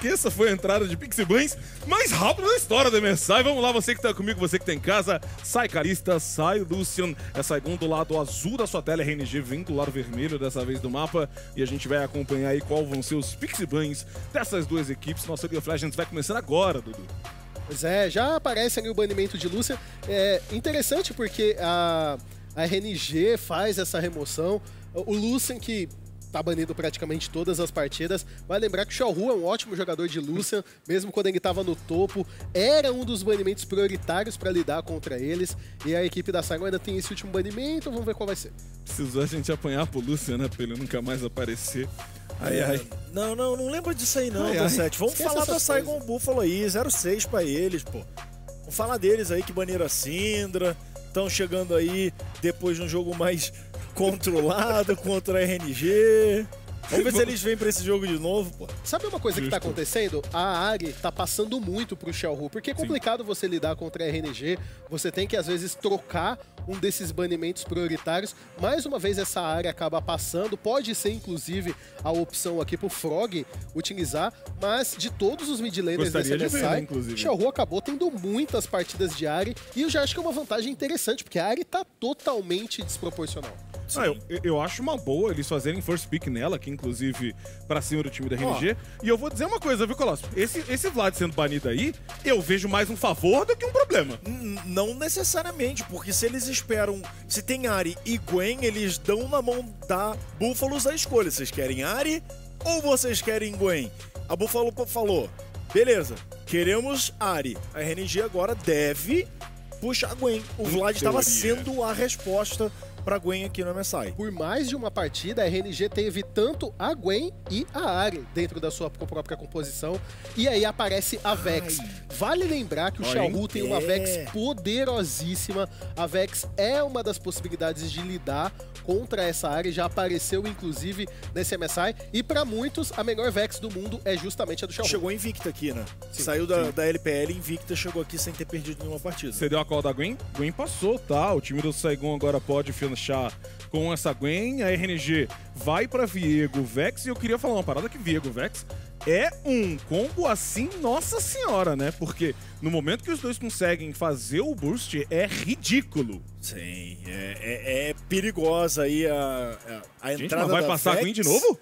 esqueça, foi a entrada de Pixibans mais rápida da história da MSI. Vamos lá, você que tá comigo, você que tá em casa. Sai Carista, sai Lucian. É Saigon do lado azul da sua tela, RNG vem do lado vermelho dessa vez do mapa. E a gente vai acompanhar aí qual vão ser os Pixibans dessas duas equipes. Nossa League of Legends vai começar agora, Dudu. Pois é, já aparece ali o banimento de Lucian. É interessante porque a, a RNG faz essa remoção. O Lucian, que tá banido praticamente todas as partidas. Vai lembrar que o Xiaohu é um ótimo jogador de Lucian, mesmo quando ele estava no topo. Era um dos banimentos prioritários para lidar contra eles. E a equipe da Saga ainda tem esse último banimento, vamos ver qual vai ser. Precisou a gente apanhar pro Lucian, né? Pra ele nunca mais aparecer. Ai, ai. Não, não, não lembra disso aí não, D7. Vamos Esqueça falar da Saigon coisas. Buffalo aí, 06 pra eles, pô. Vamos falar deles aí que baniram a Syndra, estão chegando aí depois de um jogo mais controlado contra a RNG. Vamos ver se eles vêm pra esse jogo de novo, pô. Sabe uma coisa que tá Justo. acontecendo? A Ari tá passando muito pro Xiaohu, porque é complicado você lidar contra a RNG, você tem que às vezes trocar um desses banimentos prioritários. Mais uma vez essa área acaba passando, pode ser inclusive a opção aqui pro Frog utilizar, mas de todos os mid laners desse MSI. Xiaohu acabou tendo muitas partidas de Ari, e eu já acho que é uma vantagem interessante, porque a Ari tá totalmente desproporcional. Ah, eu, eu acho uma boa eles fazerem first pick nela, que inclusive pra cima do time da RNG. E eu vou dizer uma coisa, viu, Colosso? Esse, esse Vlad sendo banido aí, eu vejo mais um favor do que um problema. N- Não necessariamente, porque se eles esperam. Se tem Ari e Gwen, eles dão na mão da Búfalos a escolha. Vocês querem Ari ou vocês querem Gwen? A Buffalo falou: beleza, queremos Ari. A RNG agora deve puxar Gwen. O Vlad estava sendo a resposta pra Gwen aqui no MSI. Por mais de uma partida, a RNG teve tanto a Gwen e a Ari dentro da sua própria composição. E aí aparece a Vex. Vale lembrar que o? Xiaohu tem uma É. Vex poderosíssima. A Vex é uma das possibilidades de lidar contra essa área. Já apareceu, inclusive, nesse MSI. E para muitos, a melhor Vex do mundo é justamente a do Xiaohu. Chegou invicta aqui, né? Sim, Saiu da, da LPL invicta, chegou aqui sem ter perdido nenhuma partida. Você deu a call da Gwen? Gwen passou, tá? O time do Saigon agora pode fechar com essa Gwen. A RNG vai pra Viego Vex. E eu queria falar uma parada que Viego Vex é um combo assim, nossa senhora, né? Porque no momento que os dois conseguem fazer o burst, é ridículo. Sim, é, é- é perigosa aí a, a, a Gente, entrada mas vai da passar a Vex. Gwen de novo?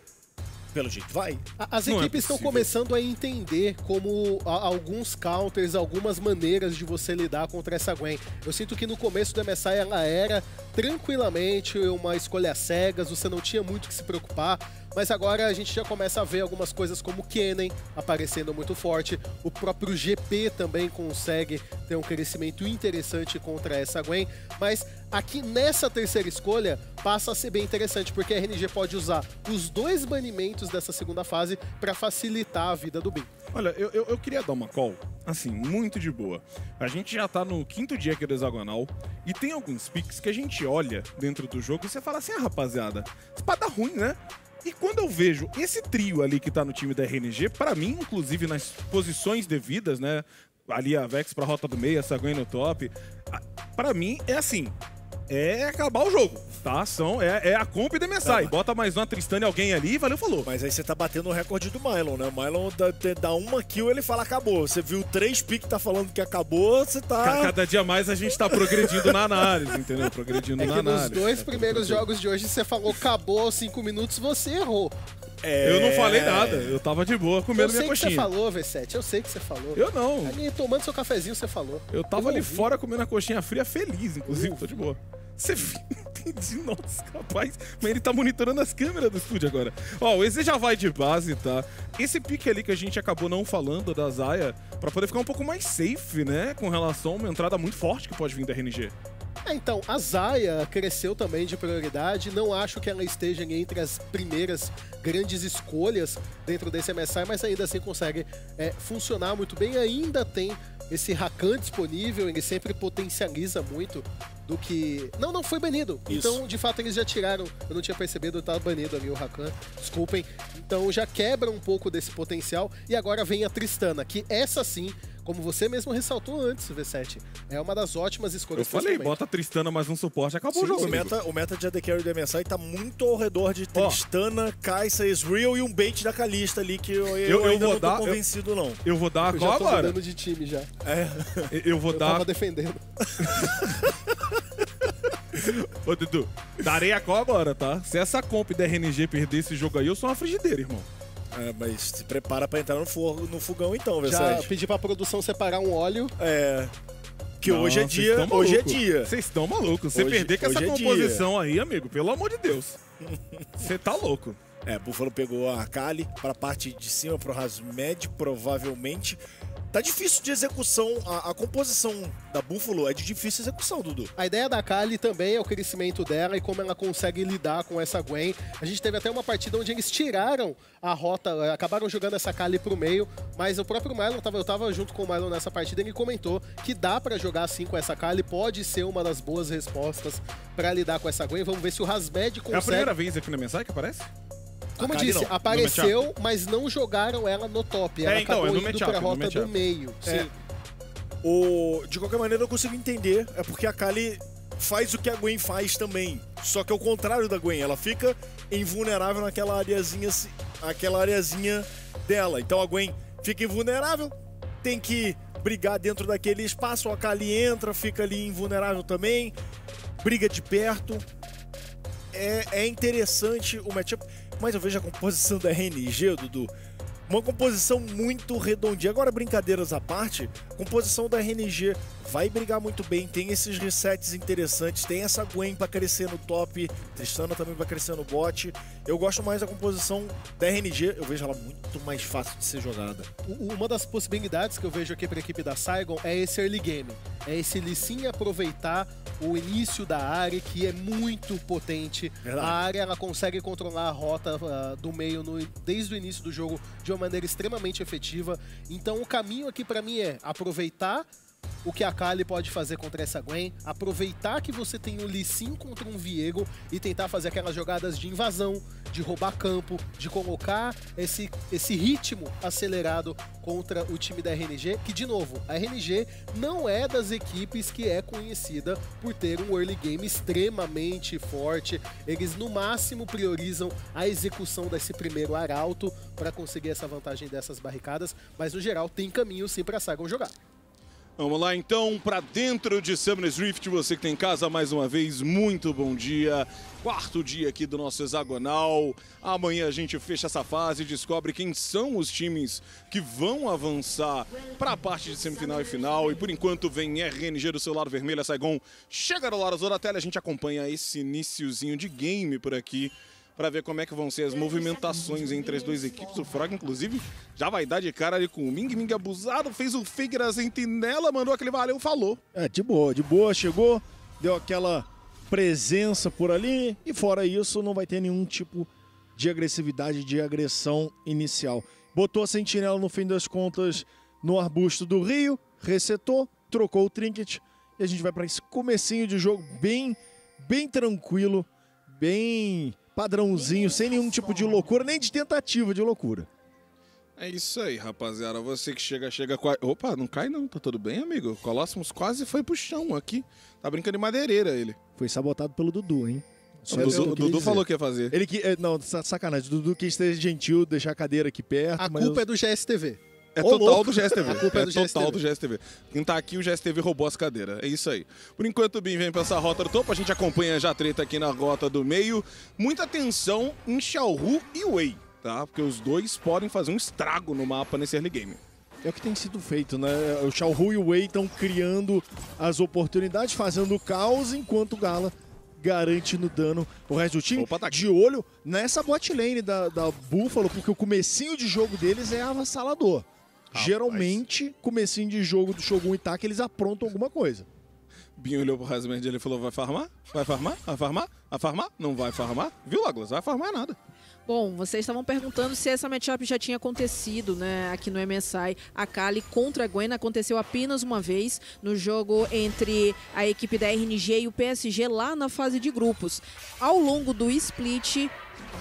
Pelo jeito vai. As Não é equipes estão possível. começando a entender como a- alguns counters, algumas maneiras de você lidar contra essa Gwen. Eu sinto que no começo do MSI ela era tranquilamente uma escolha cegas, você não tinha muito que se preocupar. Mas agora a gente já começa a ver algumas coisas como Kennen aparecendo muito forte. O próprio GP também consegue ter um crescimento interessante contra essa Gwen. Mas aqui nessa terceira escolha passa a ser bem interessante, porque a RNG pode usar os dois banimentos dessa segunda fase para facilitar a vida do Bin. Olha, eu, eu, eu queria dar uma call, assim, muito de boa. A gente já tá no quinto dia aqui do Hexagonal e tem alguns picks que a gente olha dentro do jogo e você fala assim, ah, rapaziada, espada ruim, né? E quando eu vejo esse trio ali que tá no time da RNG, pra mim, inclusive nas posições devidas, né? Ali a Vex pra rota do meio, essa Gwen no top. a- Pra mim, é assim, é acabar o jogo, tá? São, é, é a comp da MSI. Bota mais uma Tristana e alguém ali e valeu, falou. Mas aí você tá batendo o recorde do Mylon, né? O Mylon dá, dá uma kill ele fala acabou. Você viu três piques tá falando que acabou, você tá. Cada dia mais a gente tá progredindo na análise, entendeu? Progredindo É na que nos análise. dois primeiros jogos de hoje você falou acabou aos cinco minutos, você errou. É... Eu não falei nada, eu tava de boa Eu comendo sei minha que você coxinha. falou, V7, eu sei que você falou. Eu não. Ali, tomando seu cafezinho, você falou. Eu tava Eu ali ouvi. fora comendo a coxinha fria feliz, inclusive, tô de boa. Você? Entendi, nossa, rapaz. Mas ele tá monitorando as câmeras do estúdio agora. Ó, o EZ já vai de base, tá? Esse pique ali que a gente acabou não falando da Zaya, pra poder ficar um pouco mais safe, né? Com relação a uma entrada muito forte que pode vir da RNG. É, então, a Zaya cresceu também de prioridade. Não acho que ela esteja entre as primeiras grandes escolhas dentro desse MSI, mas ainda assim consegue é, funcionar muito bem. Ainda tem esse Rakan disponível, ele sempre potencializa muito do que. Não, não foi banido. Isso. Então, de fato, eles já tiraram. Eu não tinha percebido, tava banido ali o Rakan. Desculpem. Então já quebra um pouco desse potencial. E agora vem a Tristana, que essa sim como você mesmo ressaltou antes, V7. É uma das ótimas Eu escolhas falei, esse momento. bota Tristana mais um suporte, acabou Sim, o jogo. o, meta, o meta de AD Carry do MSI tá muito ao redor de Tristana, Kai'Sa, Ezreal e um bait da Kalista ali que eu, eu, Eu- eu ainda vou não tô dar- eu- convencido, não. Eu vou dar a Eu qual já tô agora? mudando de time já. É. Eu vou Eu dar. tava defendendo. Ô, Dudu, darei a qual agora, tá? Se essa comp da RNG perder esse jogo aí, eu sou uma frigideira, irmão. É, mas se prepara pra entrar no, fogo, no fogão então, Já Versailles. pedi pra produção separar um óleo. É. Que Não, hoje é dia, tão hoje é dia. Vocês estão malucos. Você Hoje- perder com essa é dia. composição aí, amigo, pelo amor de Deus. Você tá louco. É, Buffalo pegou a Kali pra parte de cima pro Rasmed, provavelmente. Tá difícil de execução. A, a composição da Buffalo é de difícil execução, Dudu. A ideia da Kali também é o crescimento dela e como ela consegue lidar com essa Gwen. A gente teve até uma partida onde eles tiraram a rota, eh, acabaram jogando essa Kali pro meio, mas o próprio Mylon, tava, eu tava junto com o Mylon nessa partida, ele comentou que dá pra jogar assim com essa Kali, pode ser uma das boas respostas pra lidar com essa Gwen. Vamos ver se o Rasmed É a consegue. primeira vez aqui na mensagem que aparece? Como eu disse, não, no apareceu, mas não jogaram ela no top. Ela É, então, acabou é no indo no rota do meio. É. Sim. O, de qualquer maneira, eu consigo entender. É porque a Kali faz o que a Gwen faz também. Só que é o contrário da Gwen. Ela fica invulnerável naquela areazinha, se- aquela areazinha dela. Então a Gwen fica invulnerável, tem que brigar dentro daquele espaço. A Kali entra, fica ali invulnerável também. Briga de perto. É, é interessante o matchup. Mas eu vejo a composição da RNG, Dudu. Uma composição muito redondinha. Agora, brincadeiras à parte, composição da RNG vai brigar muito bem. Tem esses resets interessantes. Tem essa Gwen pra crescer no top. Tristana também vai crescer no bot. Eu gosto mais da composição da RNG. Eu vejo ela muito mais fácil de ser jogada. Uma das possibilidades que eu vejo aqui para a equipe da Saigon é esse early game. É esse Lee Sin aproveitar o início da área, que é muito potente. Verdade. A área ela consegue controlar a rota ah, do meio no- desde o início do jogo de uma maneira extremamente efetiva. Então o caminho aqui para mim é aproveitar o que a Kali pode fazer contra essa Gwen, aproveitar que você tem um Lee Sin contra um Viego e tentar fazer aquelas jogadas de invasão, de roubar campo, de colocar esse, esse ritmo acelerado contra o time da RNG, que de novo, a RNG não é das equipes que é conhecida por ter um early game extremamente forte. Eles no máximo priorizam a execução desse primeiro arauto para conseguir essa vantagem dessas barricadas, mas no geral tem caminho sim para Saigon jogar. Vamos lá então para dentro de Summer's Rift, você que tem em casa mais uma vez, muito bom dia. Quarto dia aqui do nosso hexagonal. Amanhã a gente fecha essa fase e descobre quem são os times que vão avançar para a parte de semifinal e final. E por enquanto vem RNG do seu lado vermelho, a Saigon chega do lado azul da tela. A gente acompanha esse iniciozinho de game por aqui para ver como é que vão ser as movimentações entre as duas equipes. O Frog, inclusive, já vai dar de cara ali com o Ming Ming abusado, fez o fake da sentinela, mandou aquele valeu, falou. É, de boa, de boa, chegou, deu aquela presença por ali e fora isso não vai ter nenhum tipo de agressividade, de agressão inicial. Botou a sentinela no fim das contas no arbusto do rio, resetou, trocou o trinket e a gente vai para esse comecinho de jogo bem, bem tranquilo, bem padrãozinho, sem nenhum tipo de loucura, nem de tentativa de loucura. É isso aí, rapaziada. Você que chega, chega quase. Opa, não cai não, tá tudo bem, amigo? Colossus quase foi pro chão aqui. Tá brincando de madeireira ele. Foi sabotado pelo Dudu, hein? O Só Dudu, o Dudu dizer. falou que ia fazer. Ele que. é, Não, sa- sacanagem. Dudu que esteja gentil, deixar a cadeira aqui perto. A mas culpa eu- é do GSTV. É Ô, total louco. do GSTV. A culpa é do total GSTV. do GSTV. Quem tá aqui, o GSTV roubou as cadeiras. É isso aí. Por enquanto, o Bin vem pra essa rota do topo. A gente acompanha já a treta aqui na rota do meio. Muita atenção em Xiaohu e Wei, tá? Porque os dois podem fazer um estrago no mapa nesse early game. É o que tem sido feito, né? O Xiaohu e o Wei estão criando as oportunidades, fazendo o caos, enquanto o Gala garante no dano o resto do time. Opa, tá de olho nessa bot lane da, da Buffalo, porque o comecinho de jogo deles é avassalador. Geralmente, comecinho de jogo do Shogun Itachi, eles aprontam alguma coisa. Bin olhou pro Rasmed e ele falou: vai farmar? Vai farmar? Vai farmar? Vai farmar? Não vai farmar? Viu, Lagos? Vai farmar nada. Bom, vocês estavam perguntando se essa matchup já tinha acontecido, né, aqui no MSI. A Kali contra a Gwen aconteceu apenas uma vez no jogo entre a equipe da RNG e o PSG lá na fase de grupos. Ao longo do split,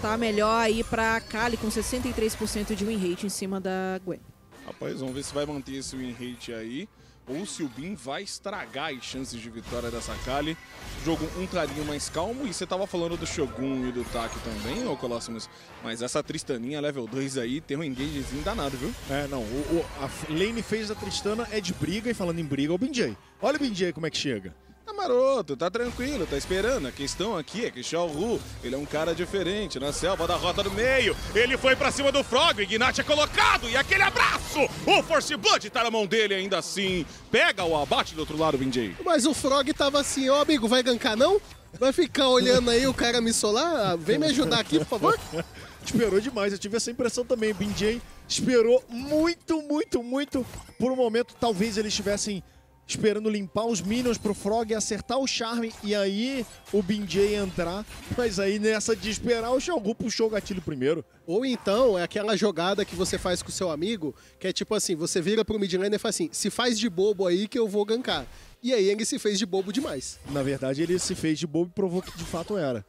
tá melhor aí pra Kali com 63% de win rate em cima da Gwen. Rapaz, vamos ver se vai manter esse win rate aí. Ou se o Bin vai estragar as chances de vitória dessa Kali. Jogo um carinho mais calmo. E você tava falando do Shogun e do Tak também, ô Colossus. Mas essa Tristaninha level 2 aí tem um engagezinho danado, viu? É, não. O, o- a lane phase da Tristana é de briga, e falando em briga, o Binjay. Olha o Binjay como é que chega. Maroto, tá tranquilo, tá esperando. A questão aqui é que Xiao Ru, ele é um cara diferente na selva da rota do meio. Ele foi pra cima do Frog, o Ignat é colocado e aquele abraço! O Force Blood tá na mão dele ainda assim. Pega o abate do outro lado, BJ. Mas o Frog tava assim, ó amigo, vai gankar não? Vai ficar olhando aí o cara me solar? Ah, Vem me ajudar aqui, por favor. Esperou demais, eu tive essa impressão também. Binjay esperou muito, muito, muito por um momento. Talvez eles estivessem esperando limpar os minions pro Frog acertar o charme e aí o Binjay entrar. Mas aí nessa de esperar, o Xiaogu puxou o gatilho primeiro. Ou então é aquela jogada que você faz com o seu amigo, que é tipo assim, você vira pro mid laner e fala assim, se faz de bobo aí que eu vou gankar. E aí ele se fez de bobo demais. Na verdade, ele se fez de bobo e provou que de fato era.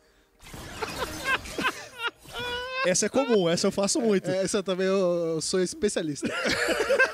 essa é comum, essa eu faço muito. Essa também eu, eu sou especialista.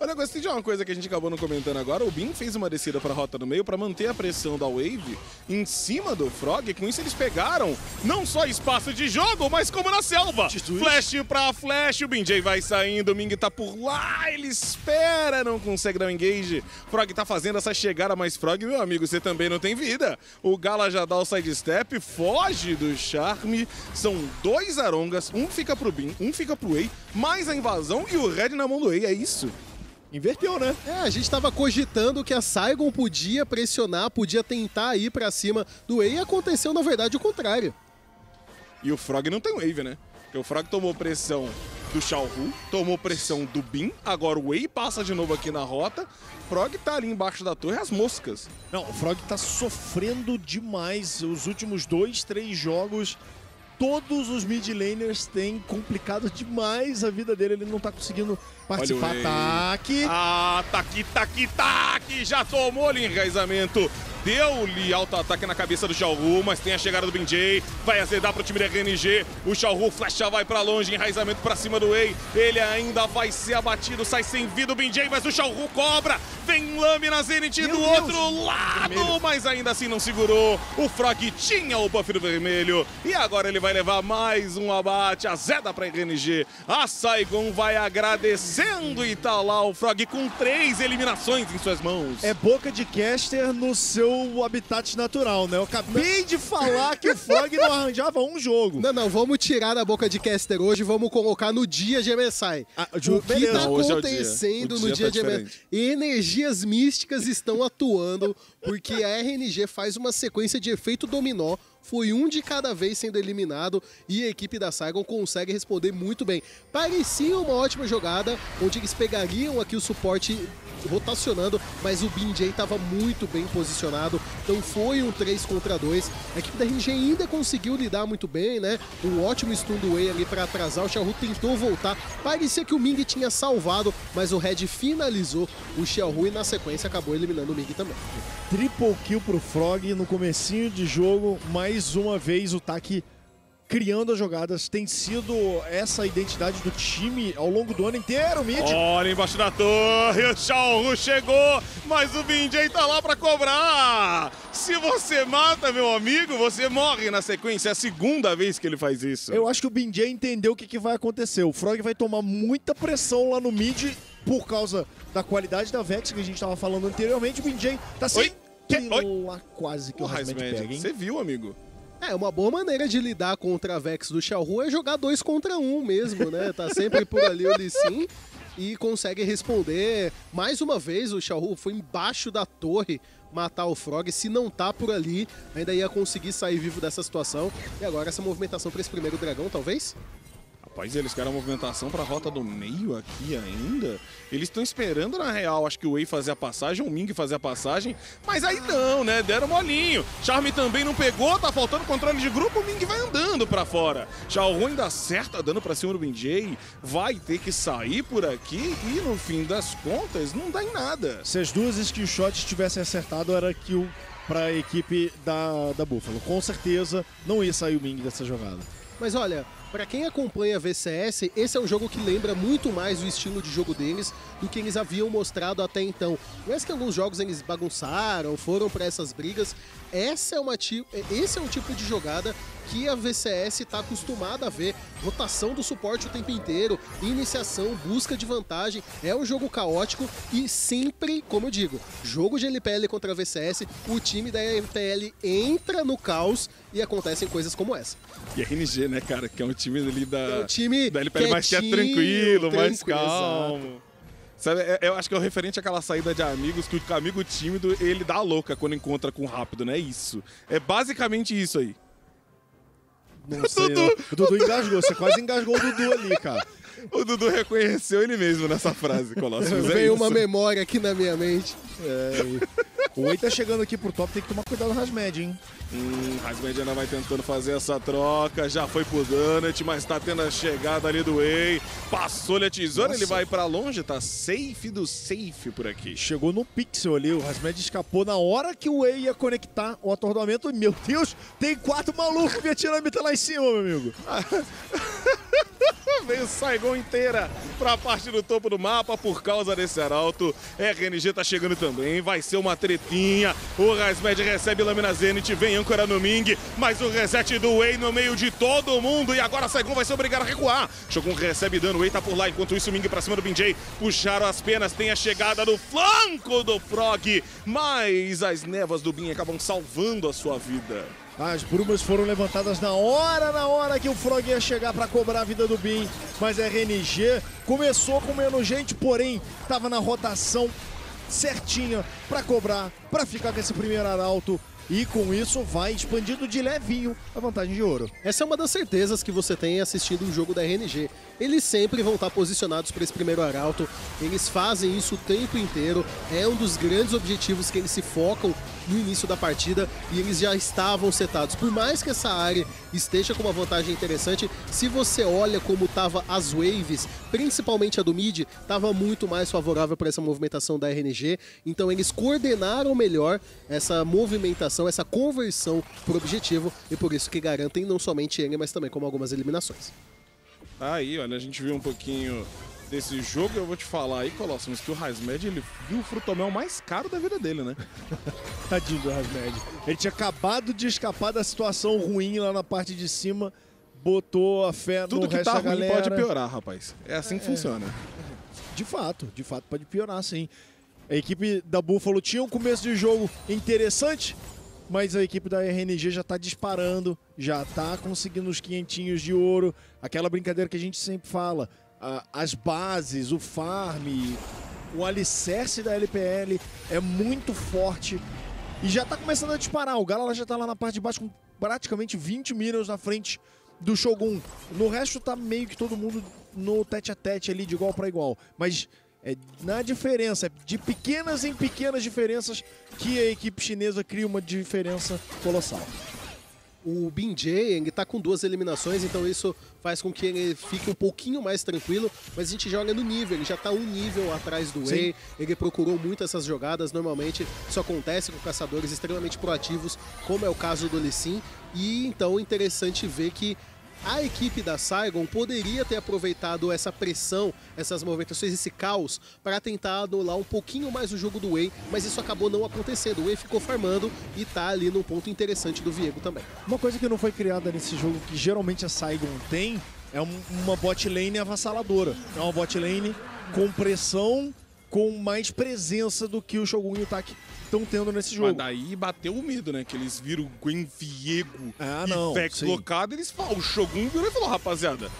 Olha, gostei de uma coisa que a gente acabou não comentando agora. O Bin fez uma descida pra rota no meio pra manter a pressão da Wave em cima do Frog. Com isso, eles pegaram não só espaço de jogo, mas como na selva. Flash pra flash, o Binjay vai saindo, o Ming tá por lá, ele espera, não consegue dar um engage. Frog tá fazendo essa chegada, mas Frog, meu amigo, você também não tem vida. O Gala já dá o sidestep, foge do charme. São dois Arongas, um fica pro Bin, um fica pro Wei, mais a invasão e o Red na mão do Wei, é isso. Inverteu, né? É, a gente tava cogitando que a Saigon podia pressionar, podia tentar ir pra cima do Wei e aconteceu, na verdade, o contrário. E o Frog não tem wave, né? Porque o Frog tomou pressão do Xiao Hu, tomou pressão do Bin, agora o Wei passa de novo aqui na rota. Frog tá ali embaixo da torre, as moscas. Não, o Frog tá sofrendo demais. Os últimos dois, três jogos, todos os mid laners têm complicado demais a vida dele. Ele não tá conseguindo participar. O Wei. Ataque. Ah, taqui, taqui, taqui! Já tomou-lhe enraizamento. Deu-lhe auto-ataque na cabeça do Xiao Hu, mas tem a chegada do Bin Jay. Vai azedar pro time da RNG. O Xiao Hu flecha vai pra longe, enraizamento pra cima do Wei. Ele ainda vai ser abatido, sai sem vida o Bin Jay, mas o Xiao Hu cobra. Vem lâmina Zenith Meu do Deus. outro lado, Vermelho. mas ainda assim não segurou. O Frog tinha o buff do vermelho. E agora ele vai levar mais um abate. Azeda pra RNG. A Saigon vai agradecendo e tá lá o Frog com três eliminações em suas mãos. É boca de caster no seu habitat natural, né? Eu acabei de falar que o Frog não arranjava um jogo. Não, não, vamos tirar da boca de caster hoje e vamos colocar no dia de MSI. Ah, o que beleza. tá é o dia. acontecendo O no dia dia tá de MSI? Energias místicas estão atuando porque a RNG faz uma sequência de efeito dominó. Foi um de cada vez sendo eliminado e a equipe da Saigon consegue responder muito bem. Parecia uma ótima jogada, onde eles pegariam aqui o suporte rotacionando, mas o BinJ estava muito bem posicionado, então foi um 3 contra 2. A equipe da RNG ainda conseguiu lidar muito bem, né? Um ótimo stun do Wei ali para atrasar, o Xiaohu tentou voltar, parecia que o Ming tinha salvado, mas o Red finalizou o Xiaohu e na sequência acabou eliminando o Ming também. Triple kill pro Frog no comecinho de jogo. Mais uma vez o Taki criando as jogadas. Tem sido essa a identidade do time ao longo do ano inteiro, mid. Olha embaixo da torre, o Xiao Hu chegou, mas o Bin Jay tá lá pra cobrar. Se você mata, meu amigo, você morre na sequência. É a segunda vez que ele faz isso. Eu acho que o Binjay entendeu o que, que vai acontecer. O Frog vai tomar muita pressão lá no mid por causa da qualidade da Vex que a gente tava falando anteriormente. O Binjay tá Oi? sempre Que- oi? quase que o O Rasmed, pega, hein? você viu, amigo? É, uma boa maneira de lidar contra a Vex do Xiaohu é jogar dois contra um mesmo, né? Tá sempre por ali o Sin e consegue responder. Mais uma vez, o Xiaohu foi embaixo da torre matar o Frog. Se não tá por ali, ainda ia conseguir sair vivo dessa situação. E agora essa movimentação para esse primeiro dragão, talvez? Rapaz, eles querem a movimentação pra rota do meio aqui ainda. Eles estão esperando, na real, acho que o Wei fazer a passagem, o Ming fazer a passagem. Mas aí não, né? Deram molinho. Charme também não pegou, tá faltando controle de grupo, o Ming vai andando pra fora. Xiao Hu ainda acerta, dando pra cima do Bin Jay. Vai ter que sair por aqui e, no fim das contas, não dá em nada. Se as duas skill shots tivessem acertado, era kill pra equipe da, da Buffalo. Com certeza não ia sair o Ming dessa jogada. Mas olha, Pra quem acompanha VCS, esse é um jogo que lembra muito mais o estilo de jogo deles do que eles haviam mostrado até então. Não é que alguns jogos eles bagunçaram, foram pra essas brigas. Essa é uma esse é um tipo de jogada que a VCS está acostumada a ver. Rotação do suporte o tempo inteiro, iniciação, busca de vantagem. É um jogo caótico e sempre, como eu digo, jogo de LPL contra a VCS, o time da LPL entra no caos e acontecem coisas como essa. E a RNG, né, cara? Que é um time ali da, É um time da LPL mais que é quietinho, tranquilo, mais tranquilo, calmo. Sabe, é- eu acho que é o referente àquela saída de amigos que o amigo tímido, ele dá a louca quando encontra com o rápido, né? Isso. É basicamente isso aí. Não sei, não. O Dudu engasgou, você quase engasgou o Dudu ali, cara. O Dudu reconheceu ele mesmo nessa frase, Colossus. É Veio isso. uma memória aqui na minha mente. O Wei tá chegando aqui pro top, tem que tomar cuidado no Rasmed, hein? Hum, Rasmed ainda vai tentando fazer essa troca. Já foi pro Donut, mas tá tendo a chegada ali do Way. Passou-lhe a tesoura, Nossa. ele vai pra longe. Tá safe do safe por aqui. Chegou no pixel ali, o Rasmed escapou na hora que o Wei ia conectar o atordoamento. Meu Deus, tem quatro malucos com a dinamita lá em cima, meu amigo. Veio Saigon inteira pra parte do topo do mapa por causa desse arauto. RNG tá chegando também, vai ser uma tretinha. O Rasmed recebe Lâmina Zenit, vem âncora no Ming, mas o reset do Wei no meio de todo mundo. E agora Saigon vai ser obrigado a recuar. Shogun recebe dano, Wei tá por lá, enquanto isso o Ming pra cima do Binjay. Puxaram as penas, tem a chegada do flanco do Frog, mas as nevas do Bin acabam salvando a sua vida. As brumas foram levantadas na hora, na hora que o Frog ia chegar pra cobrar a vida do Bin. Mas a RNG começou com menos gente, porém tava na rotação certinha pra cobrar, pra ficar com esse primeiro arauto. E com isso vai expandindo de levinho a vantagem de ouro. Essa é uma das certezas que você tem assistindo um jogo da RNG. Eles sempre vão estar posicionados para esse primeiro arauto, eles fazem isso o tempo inteiro, é um dos grandes objetivos que eles se focam no início da partida e eles já estavam setados. Por mais que essa área esteja com uma vantagem interessante, se você olha como tava as waves, principalmente a do mid, estava muito mais favorável para essa movimentação da RNG, então eles coordenaram melhor essa movimentação, essa conversão por objetivo e por isso que garantem não somente ele, mas também como algumas eliminações. Tá aí, olha, a gente viu um pouquinho desse jogo. Eu vou te falar aí, Colossus, que o Rasmed ele viu o frutomel mais caro da vida dele, né? Tadinho do Rasmed. Ele tinha acabado de escapar da situação ruim lá na parte de cima, botou a fé Tudo no que resto tá da ruim galera. pode piorar, rapaz. É assim que funciona. De fato, de fato pode piorar sim. A equipe da Buffalo tinha um começo de jogo interessante, mas a equipe da RNG já tá disparando, já tá conseguindo os quinhentinhos de ouro, aquela brincadeira que a gente sempre fala, as bases, o farm, o alicerce da LPL é muito forte e já tá começando a disparar. O Gala já tá lá na parte de baixo com praticamente 20 minions na frente do Shogun. No resto tá meio que todo mundo no tete a tete ali de igual para igual, mas é na diferença, é de pequenas em pequenas diferenças que a equipe chinesa cria uma diferença colossal. O Bin Jay, ele tá com duas eliminações, então isso faz com que ele fique um pouquinho mais tranquilo, mas a gente joga no nível, ele já tá um nível atrás do Wei, ele procurou muito essas jogadas, normalmente isso acontece com caçadores extremamente proativos, como é o caso do Lee Sin, e então é interessante ver que a equipe da Saigon poderia ter aproveitado essa pressão, essas movimentações, esse caos, para tentar anular um pouquinho mais o jogo do Wei, mas isso acabou não acontecendo. O Wei ficou farmando e tá ali num ponto interessante do Viego também. Uma coisa que não foi criada nesse jogo, que geralmente a Saigon tem, é um- uma bot lane avassaladora. É uma bot lane com pressão, com mais presença do que o Shogun o Tak estão tendo nesse Mas jogo. daí bateu o medo, né? Que eles viram o Gwen Viego Ah, e não, Vex sim. blocado, eles falam, o Shogun virou e falou, rapaziada,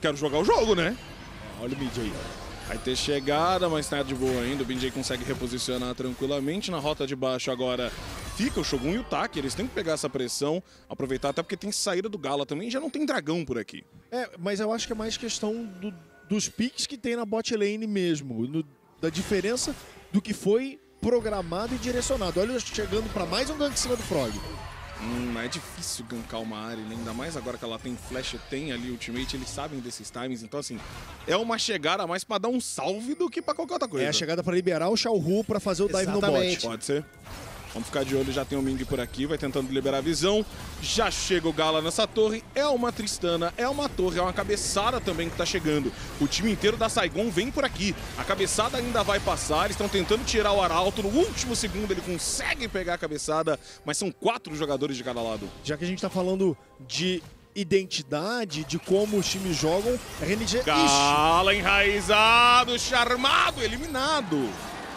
quero jogar o jogo, né? Olha o mid aí. Vai ter chegada, mas tá de boa ainda. O BJ consegue reposicionar tranquilamente. Na rota de baixo agora fica o Shogun e o Tak. Eles têm que pegar essa pressão, aproveitar, até porque tem saída do Gala também. Já não tem dragão por aqui. É, mas eu acho que é mais questão do- dos picks que tem na bot lane mesmo, no- da diferença do que foi programado e direcionado. Olha, chegando pra mais um gank em cima do Frog. Hum, é difícil gankar uma área, né? ainda mais agora que ela tem flash, tem ali ultimate, eles sabem desses times. Então, assim, é uma chegada mais pra dar um salve do que pra qualquer outra coisa. É a chegada pra liberar o Xiao Hu pra fazer o dive no bot. Exatamente. Pode ser. Vamos ficar de olho, já tem o Ming por aqui, vai tentando liberar a visão. Já chega o Gala nessa torre, é uma Tristana, é uma torre, é uma cabeçada também que tá chegando. O time inteiro da Saigon vem por aqui. A cabeçada ainda vai passar, estão tentando tirar o Arauto. No último segundo ele consegue pegar a cabeçada, mas são quatro jogadores de cada lado. Já que a gente tá falando de identidade, de como os times jogam, RNG... Gala enraizado, charmado, eliminado.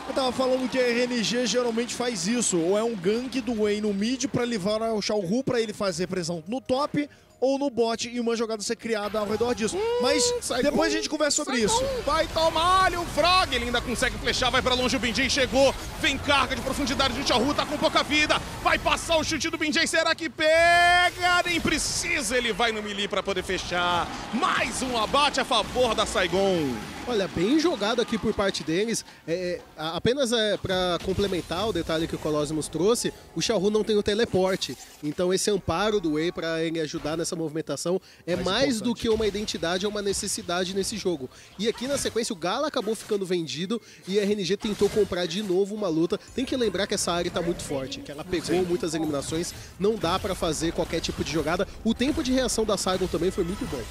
Eu tava falando que a RNG geralmente faz isso, ou é um gank do Wei no mid pra levar o Xiaohu pra ele fazer pressão no top ou no bot e uma jogada ser criada ao redor disso. Mas sai depois a gente conversa sobre sai isso. Vai tomar-lhe o Frog. Ele ainda consegue flechar, vai pra longe o Binjay. Chegou, vem carga de profundidade do Xiaohu, tá com pouca vida. Vai passar o chute do Binjay. Será que pega? Nem precisa. Ele vai no melee pra poder fechar. Mais um abate a favor da Saigon. Olha, bem jogado aqui por parte deles. É, é, a- apenas é, para complementar o detalhe que o Colossus trouxe, o Xiaohu não tem o teleporte. Então esse amparo do Wei para ele ajudar nessa movimentação é Mais mais, do que uma identidade, é uma necessidade nesse jogo. E aqui na sequência o Gala acabou ficando vendido e a RNG tentou comprar de novo uma luta. Tem que lembrar que essa área tá muito forte, que ela pegou muitas eliminações, não dá para fazer qualquer tipo de jogada. O tempo de reação da Saigon também foi muito bom.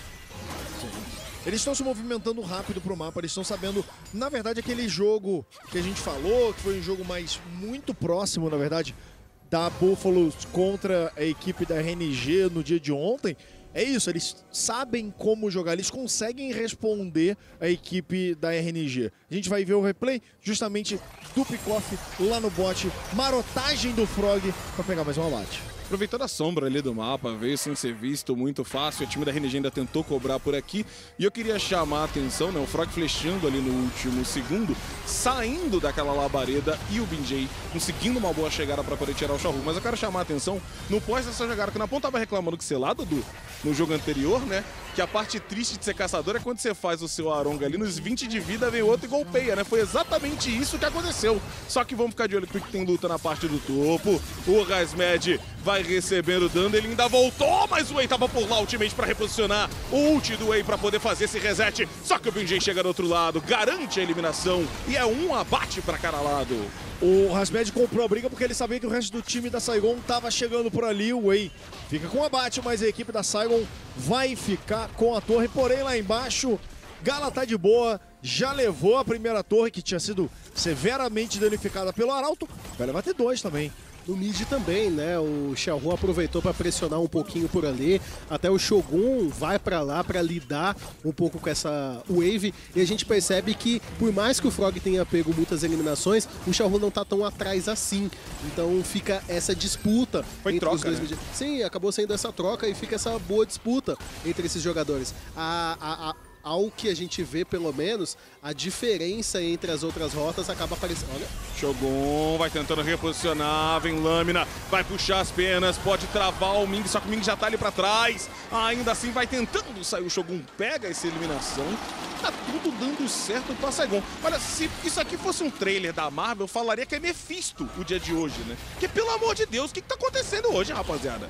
Eles estão se movimentando rápido pro mapa, eles estão sabendo. Na verdade, aquele jogo que a gente falou, que foi um jogo mais muito próximo, na verdade, da Buffalo contra a equipe da RNG no dia de ontem. É isso, eles sabem como jogar, eles conseguem responder a equipe da RNG. A gente vai ver o replay justamente do Pickoff lá no bot, marotagem do Frog pra pegar mais um abate. Aproveitando a sombra ali do mapa, veio sem ser visto, muito fácil. O time da RNG ainda tentou cobrar por aqui. E eu queria chamar a atenção, né? O Frog flechando ali no último segundo, saindo daquela labareda e o Binjay conseguindo uma boa chegada para poder tirar o Xiaohu. Mas eu quero chamar a atenção no pós dessa jogada, que na ponta tava reclamando que selado do no jogo anterior, né? Que a parte triste de ser caçador é quando você faz o seu Aronga ali, nos 20 de vida vem outro e golpeia, né? Foi exatamente isso que aconteceu. Só que vamos ficar de olho que tem luta na parte do topo. O Rasmed vai recebendo dano, ele ainda voltou, mas o Wei tava por lá ultimamente pra reposicionar o ult do Wei pra poder fazer esse reset. Só que o Binjay chega do outro lado, garante a eliminação e é um abate pra cada lado. O Rasmed comprou a briga porque ele sabia que o resto do time da Saigon tava chegando por ali. O Wei fica com o abate, mas a equipe da Saigon vai ficar com a torre. Porém, lá embaixo, Gala tá de boa, já levou a primeira torre que tinha sido severamente danificada pelo Arauto. Vai levar T2 também. No mid também, né? O Xiaohu aproveitou para pressionar um pouquinho por ali. Até o Shogun vai para lá para lidar um pouco com essa wave. E a gente percebe que, por mais que o Frog tenha pego muitas eliminações, o Xiaohu não tá tão atrás assim. Então fica essa disputa Foi entre troca, os dois né? mid- Sim, acabou sendo essa troca e fica essa boa disputa entre esses jogadores. A, a, a- ao que a gente vê, pelo menos, a diferença entre as outras rotas acaba aparecendo. Olha, Shogun vai tentando reposicionar, vem Lâmina, vai puxar as penas, pode travar o Ming, só que o Ming já tá ali pra trás. Ainda assim vai tentando sair o Shogun, pega essa eliminação. Tá tudo dando certo pra Saigon. Olha, se isso aqui fosse um trailer da Marvel, eu falaria que é Mephisto o dia de hoje, né? Porque, pelo amor de Deus, o que, que tá acontecendo hoje, rapaziada?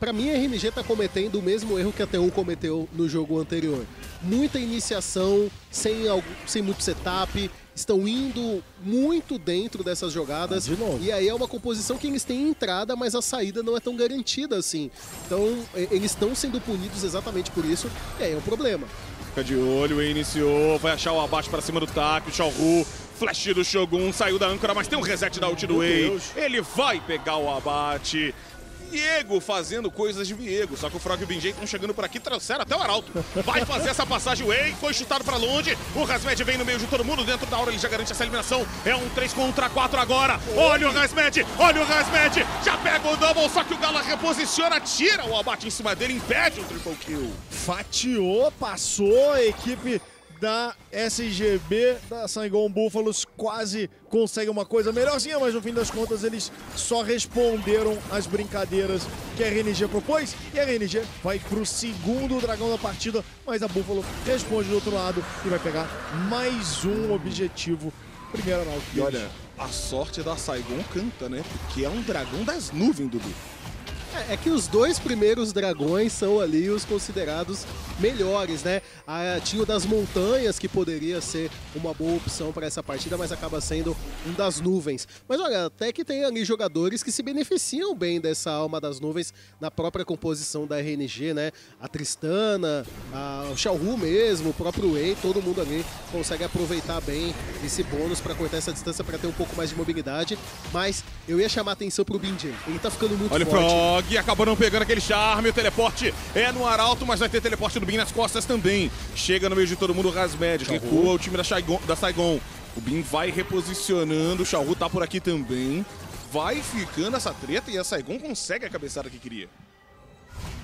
Pra mim, a RNG tá cometendo o mesmo erro que a T1 cometeu no jogo anterior. Muita iniciação, sem, sem muito setup, estão indo muito dentro dessas jogadas. De novo. E aí é uma composição que eles têm entrada, mas a saída não é tão garantida assim. Então, eles estão sendo punidos exatamente por isso, e aí é um problema. Fica de olho, iniciou, vai achar o abate pra cima do Taki, o Xiaohu, flash do Shogun, saiu da âncora, mas tem um reset da ult do Wei. Ele vai pegar o abate. Viego fazendo coisas de Viego, só que o Frog e o Binjay estão chegando por aqui, trouxeram até o Arauto. Vai fazer essa passagem, Wei foi chutado pra longe, o Rasmed vem no meio de todo mundo, dentro da hora ele já garante essa eliminação. É um 3 contra 4 agora. Olha o Rasmed, olha o Rasmed, já pega o double, só que o Gala reposiciona, tira o abate em cima dele, impede o triple kill. Fatiou, passou a equipe da SGB, da Saigon Búfalos, quase consegue uma coisa melhorzinha, mas no fim das contas eles só responderam às brincadeiras que a RNG propôs e a RNG vai pro segundo dragão da partida, mas a Búfalo responde do outro lado e vai pegar mais um objetivo. Primeiro round. E olha, a sorte da Saigon canta, né? Porque é um dragão das nuvens, Dudu. É, é que os dois primeiros dragões são ali os considerados melhores, né? Ah, tinha o das montanhas, que poderia ser uma boa opção para essa partida, mas acaba sendo um das nuvens. Mas olha, até que tem ali jogadores que se beneficiam bem dessa alma das nuvens na própria composição da RNG, né? A Tristana, a, o Xiaohu mesmo, o próprio Wei, todo mundo ali consegue aproveitar bem esse bônus para cortar essa distância para ter um pouco mais de mobilidade. Mas eu ia chamar atenção pro Binjay. Ele tá ficando muito Olha forte. Frog, acabou não pegando aquele charme. O teleporte é no Arauto, mas vai ter teleporte do Bin nas costas também. Chega no meio de todo mundo o Rasmed, recua o time da, Saigon, da Saigon. O Bin vai reposicionando, o Xiaohu tá por aqui também. Vai ficando essa treta e a Saigon consegue a cabeçada que queria.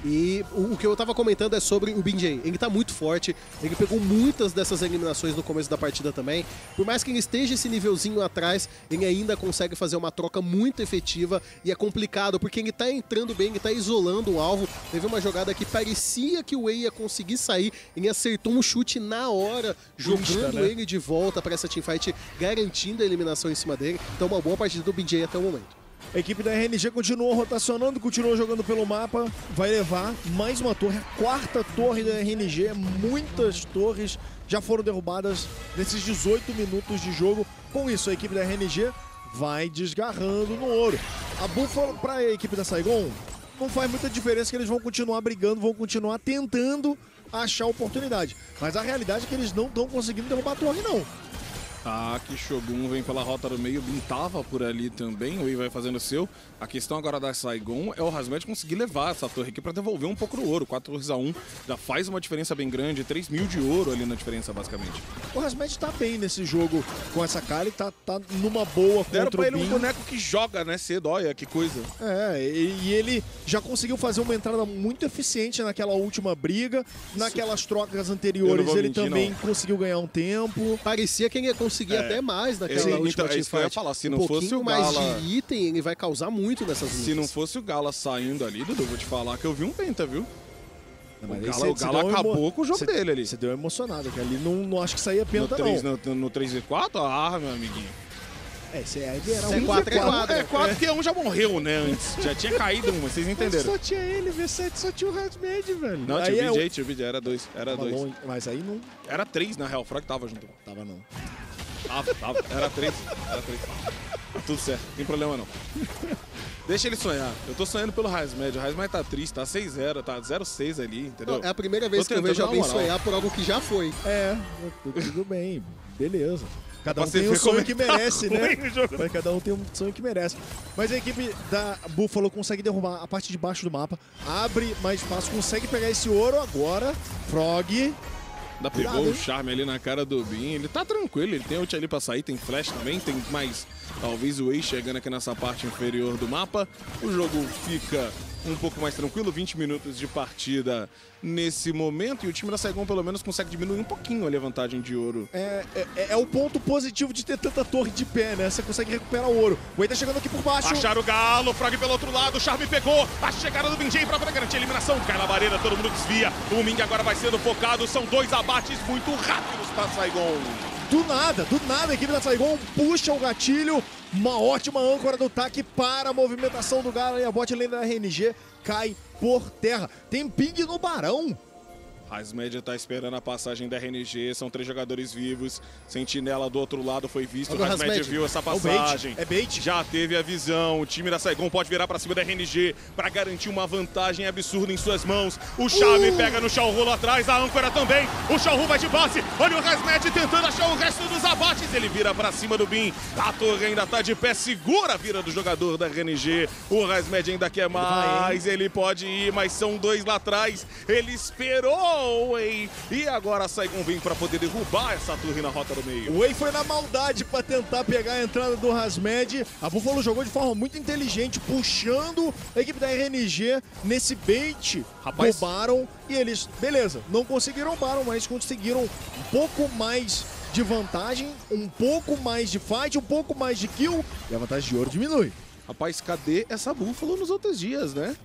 E o, que eu tava comentando é sobre o Binjay. Ele tá muito forte, ele pegou muitas dessas eliminações no começo da partida também. Por mais que ele esteja esse nívelzinho atrás, ele ainda consegue fazer uma troca muito efetiva e é complicado porque ele tá entrando bem, ele tá isolando o alvo. Teve uma jogada que parecia que o Wei ia conseguir sair, ele acertou um chute na hora, jogando né? ele de volta para essa teamfight, garantindo a eliminação em cima dele. Então, uma boa partida do Binjay até o momento. A equipe da RNG continuou rotacionando, continuou jogando pelo mapa, vai levar mais uma torre, a quarta torre da RNG, muitas torres já foram derrubadas nesses 18 minutos de jogo. Com isso, a equipe da RNG vai desgarrando no ouro. A Buffalo para a equipe da Saigon não faz muita diferença que eles vão continuar brigando, vão continuar tentando achar oportunidade. Mas a realidade é que eles não estão conseguindo derrubar a torre, não. Tá, que Shogun vem pela rota do meio, Bin tava por ali também, o Wei vai fazendo o seu. A questão agora da Saigon é o Rasmed conseguir levar essa torre aqui pra devolver um pouco do ouro. 4 torres a 1 já faz uma diferença bem grande, 3 mil de ouro ali na diferença, basicamente. O Rasmed tá bem nesse jogo com essa Kali, tá, tá numa boa Deram contra pra o ele um boneco que joga, né, cedo, olha que coisa. É, e, e ele já conseguiu fazer uma entrada muito eficiente naquela última briga. Naquelas trocas anteriores, vou ele mentir, também não. conseguiu ganhar um tempo. Parecia que ele ia conseguir até mais naquela Sim, última então, é isso que eu ia falar, se um não fosse o mais Gala- de item, ele vai causar muito nessas lutas. Se não fosse o Gala saindo ali, Dudu, vou te falar que eu vi um penta, viu? Mas O Gala, o Gala uma acabou emo- com o jogo você- dele ali. Você deu uma emocionada, que ali não, não acho que saía No penta, 3, não. no, no 3 e 4, ah, meu amiguinho. É, você aí era É um quatro, é V4. quatro. É 4 porque um já morreu, né, antes. Já tinha caído uma, vocês entenderam. Só tinha ele, V7, só tinha o Rasmed, velho. Não, tinha é o BJ, tinha o BJ, era 2. Era Tava 2. longe, mas aí não Era 3, na real, o Frog tava junto. tava, não. Tava, tava. Era 3. Era 3. Tá tudo certo, não tem problema não. Deixa ele sonhar. Eu tô sonhando pelo Rasmed. O Rasmed tá triste, tá 6-0, tá 0-6 ali, entendeu? Não, é a primeira vez Tô que eu vejo alguém sonhar por algo que já foi. É, tudo bem, beleza. Cada um tem como sonho é que tá merece, né? Mas cada um tem um sonho que merece. Mas a equipe da Buffalo consegue derrubar a parte de baixo do mapa, abre mais espaço, consegue pegar esse ouro agora. Frog. Ainda pegou Cuidado, o charme ali na cara do Bin. Ele tá tranquilo, ele tem ult ali pra sair, tem flash também, tem mais talvez o Wei chegando aqui nessa parte inferior do mapa. O jogo fica um pouco mais tranquilo, 20 minutos de partida nesse momento e o time da Saigon pelo menos consegue diminuir um pouquinho ali a vantagem de ouro. É, é, é o ponto positivo de ter tanta torre de pé, né? Você consegue recuperar o ouro. O Wei tá chegando aqui por baixo. Acharam o Galo, Frog pelo outro lado, o Charme pegou, a chegada do Binjay pra garantir a eliminação, cai na barreira, todo mundo desvia, o Ming agora vai sendo focado, são dois abates muito rápidos pra Saigon. Do nada, do nada, a equipe da Saigon puxa o gatilho. Uma ótima âncora do TAC para a movimentação do Galo e a bot lane da RNG cai por terra. Tem ping no Barão. Rasmed tá esperando a passagem da RNG, são três jogadores vivos. Sentinela do outro lado foi visto. Olha o viu essa É bait, passagem. é bait. Já teve a visão. O time da Saigon pode virar pra cima da RNG pra garantir uma vantagem absurda em suas mãos. O Chave Uh! pega no Xiaohu lá atrás, a âncora também. O Xiaohu vai de base. Olha o Rasmed tentando achar o resto dos abates. Ele vira pra cima do Bin. A torre ainda tá de pé, segura a vira do jogador da RNG. O Rasmed ainda quer mais. Ele pode ir, mas são dois lá atrás. Ele esperou, hein? E agora a Saigon vem pra poder derrubar essa torre na rota do meio. O Wei foi na maldade para tentar pegar a entrada do Rasmed. A Buffalo jogou de forma muito inteligente, puxando a equipe da RNG nesse bait. Rapaz. Roubaram e eles, beleza, não conseguiram roubaram, mas conseguiram um pouco mais de vantagem, um pouco mais de fight, um pouco mais de kill e a vantagem de ouro diminui. Rapaz, cadê essa búfalo nos outros dias, né?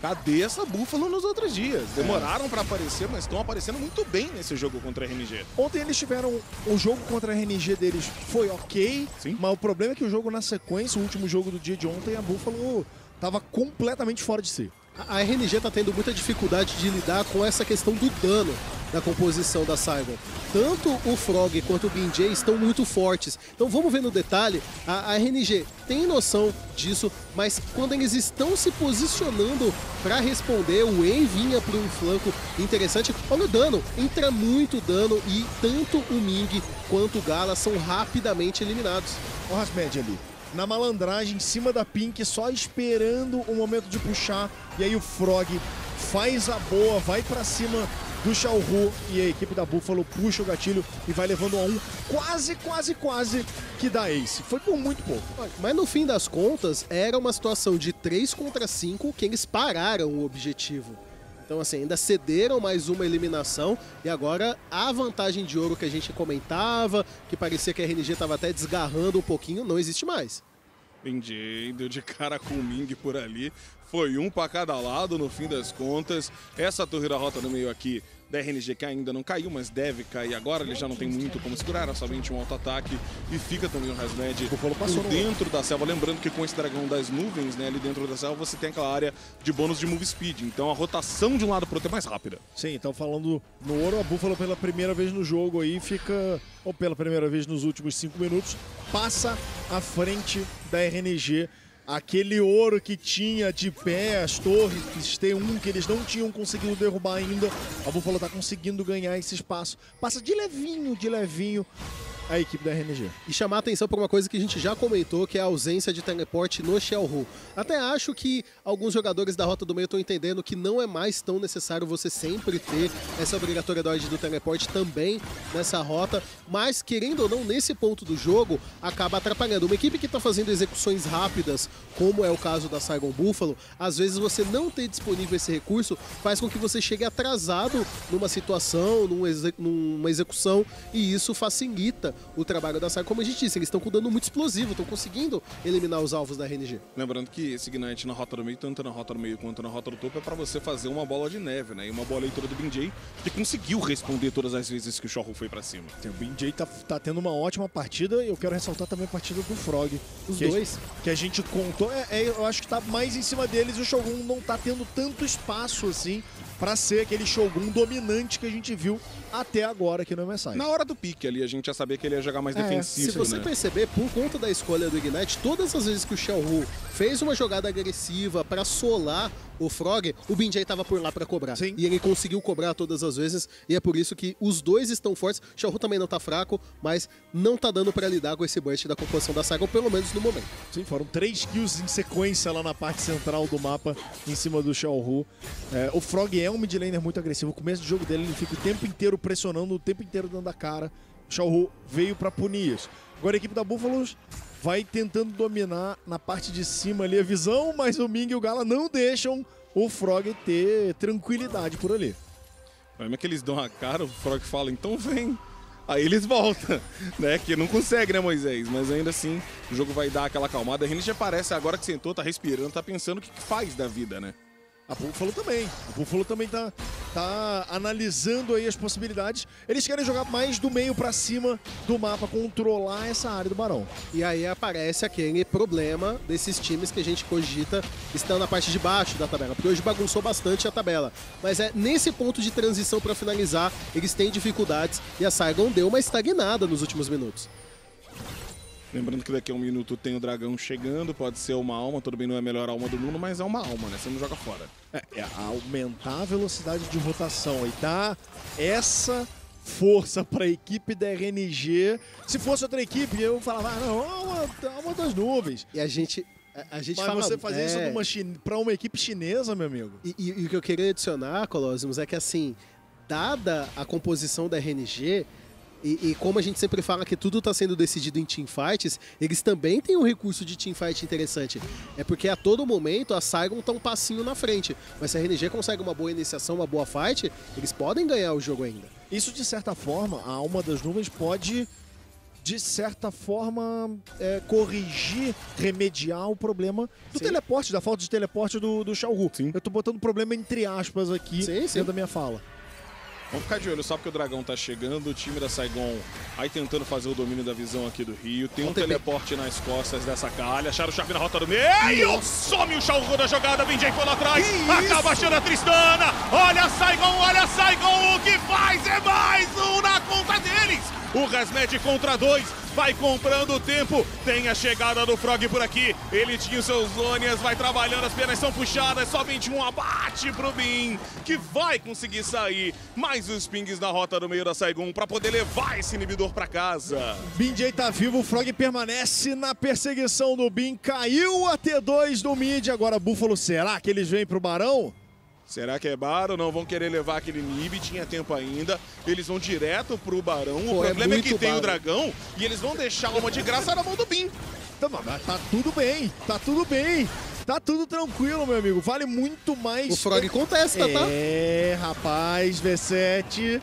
Cadê essa búfalo nos outros dias? Demoraram pra aparecer, mas estão aparecendo muito bem nesse jogo contra a RNG. Ontem eles tiveram. O jogo contra a RNG deles foi ok. Sim. Mas o problema é que o jogo na sequência, o último jogo do dia de ontem, a Buffalo tava completamente fora de si. A a RNG tá tendo muita dificuldade de lidar com essa questão do dano da composição da Saigon. Tanto o Frog quanto o BinJ estão muito fortes. Então vamos ver no detalhe, a, a RNG tem noção disso, mas quando eles estão se posicionando para responder, o Wei vinha para um flanco interessante. Olha o dano, entra muito dano e tanto o Ming quanto o Gala são rapidamente eliminados. O Rasmed ali. Na malandragem, em cima da Pink, só esperando o momento de puxar. E aí o Frog faz a boa, vai pra cima do Xiaohu e a equipe da Buffalo puxa o gatilho e vai levando a um. Quase, quase, quase que dá ace. Foi por muito pouco. Mas no fim das contas, era uma situação de 3 contra 5 que eles pararam o objetivo. Então, assim, ainda cederam mais uma eliminação e agora a vantagem de ouro que a gente comentava, que parecia que a RNG estava até desgarrando um pouquinho, não existe mais. Benji deu de cara com o Ming por ali. Foi um pra cada lado no fim das contas. Essa torre da rota no meio aqui da RNG que ainda não caiu, mas deve cair agora. Ele já não tem muito como segurar, é somente um auto-ataque. E fica também o passou por dentro da selva. Lembrando que com esse dragão das nuvens, né, ali dentro da selva, você tem aquela área de bônus de move speed. Então a rotação de um lado pro outro é mais rápida. Sim, então falando no ouro, a Buffalo pela primeira vez no jogo aí fica, ou pela primeira vez nos últimos cinco minutos, passa à frente da RNG. Aquele ouro que tinha de pé, as torres T1 que eles não tinham conseguido derrubar ainda, a Buffalo tá conseguindo ganhar esse espaço. Passa de levinho, de levinho a equipe da RNG. E chamar a atenção para uma coisa que a gente já comentou, que é a ausência de teleporte no Xiaohu. Até acho que alguns jogadores da Rota do Meio estão entendendo que não é mais tão necessário você sempre ter essa obrigatoriedade do teleporte também nessa rota, mas querendo ou não, nesse ponto do jogo, acaba atrapalhando. Uma equipe que está fazendo execuções rápidas, como é o caso da Saigon Buffalo, às vezes você não ter disponível esse recurso faz com que você chegue atrasado numa situação, numa execução, e isso facilita o trabalho da Saigon. Como a gente disse, eles estão com dano muito explosivo, estão conseguindo eliminar os alvos da RNG. Lembrando que esse Ignite na rota do meio, tanto na rota do meio quanto na rota do topo, é pra você fazer uma bola de neve, né? E uma boa leitura do BinJ, que conseguiu responder todas as vezes que o Shorro foi pra cima. O BinJ tá, tá tendo uma ótima partida e eu quero ressaltar também a partida do Frog. Os que a dois. gente- que a gente contou. É, é, eu acho que tá mais em cima deles e o Shogun não tá tendo tanto espaço assim pra ser aquele Shogun dominante que a gente viu até agora aqui no MSI. Na hora do pique ali, a gente já sabia que ele ia jogar mais É, defensivo, Se você né? perceber, por conta da escolha do Ignite, todas as vezes que o Xiaohu fez uma jogada agressiva pra solar o Frog, o Binjay tava por lá pra cobrar. Sim. E ele conseguiu cobrar todas as vezes, e é por isso que os dois estão fortes. O Xiaohu também não tá fraco, mas não tá dando pra lidar com esse burst da composição da Saigon, pelo menos no momento. Sim, foram três kills em sequência lá na parte central do mapa, em cima do Xiaohu. É, o Frog é um mid laner muito agressivo. O começo do jogo dele, ele fica o tempo inteiro pressionando, o tempo inteiro dando a cara. O veio pra punir isso. Agora a equipe da Búfalos vai tentando dominar na parte de cima ali a visão, mas o Ming e o Gala não deixam o Frog ter tranquilidade por ali. O problema é que eles dão a cara, o Frog fala, então vem. Aí eles voltam, né? Que não consegue, né, Moisés? Mas ainda assim, o jogo vai dar aquela acalmada. A RNG parece agora que sentou, tá respirando, tá pensando o que faz da vida, né? A Buffalo também. A Buffalo também tá, tá analisando aí as possibilidades. Eles querem jogar mais do meio pra cima do mapa, controlar essa área do Barão. E aí aparece aquele problema desses times que a gente cogita estão na parte de baixo da tabela, porque hoje bagunçou bastante a tabela. Mas é nesse ponto de transição para finalizar, eles têm dificuldades e a Saigon deu uma estagnada nos últimos minutos. Lembrando que daqui a um minuto tem o dragão chegando, pode ser uma alma, tudo bem, não é a melhor alma do mundo, mas é uma alma, né? Você não joga fora. É, é aumentar a velocidade de rotação e dar essa força pra equipe da RNG. Se fosse outra equipe, eu falava, ah, não, é uma, é das nuvens. E a gente a, a gente Mas fala você fazer isso é, numa chine... pra uma equipe chinesa, meu amigo. E, e- e o que eu queria adicionar, Colossus, é que assim, dada a composição da RNG, e, e como a gente sempre fala que tudo está sendo decidido em teamfights, eles também têm um recurso de teamfight interessante. É porque a todo momento a Saigon tá um passinho na frente. Mas se a RNG consegue uma boa iniciação, uma boa fight, eles podem ganhar o jogo ainda. Isso, de certa forma, a alma das nuvens pode, de certa forma, é, corrigir, remediar o problema do Sim. teleporte, da falta de teleporte do, do Xiaohu. Sim. Eu tô botando problema entre aspas aqui Sim, dentro sim. da minha fala. Vamos ficar de olho só porque o dragão tá chegando, o time da Saigon aí tentando fazer o domínio da visão aqui do Rio. Tem um teleporte nas costas dessa calha. Acharam o Sharp na rota do meio. Some o Shaohu da jogada. Vem Jay lá atrás. Acaba achando a Tristana. Olha a Saigon, olha a Saigon. O que faz é mais um na conta deles. O Rasmed contra dois. Vai comprando tempo. Tem a chegada do Frog por aqui. Ele tinha os seus zônias. Vai trabalhando. As pernas são puxadas. Somente um abate pro Bin. Que vai conseguir sair. Mais os pings na rota do meio da Saigon. Pra poder levar esse inibidor pra casa. BinJ tá vivo, o Frog permanece na perseguição do Bin. Caiu a T2 do mid. Agora, Buffalo, será que eles vêm pro Barão? Será que é Bar ou não vão querer levar aquele Nib? Tinha tempo ainda. Eles vão direto pro Barão. Pô, o é problema é, que muito tem o Barão. dragão e eles vão deixar uma de graça na mão do Bin. Tá, mas tá tudo bem, tá tudo bem. Tá tudo tranquilo, meu amigo. Vale muito mais. O Frog contesta, tá? É, rapaz, V7.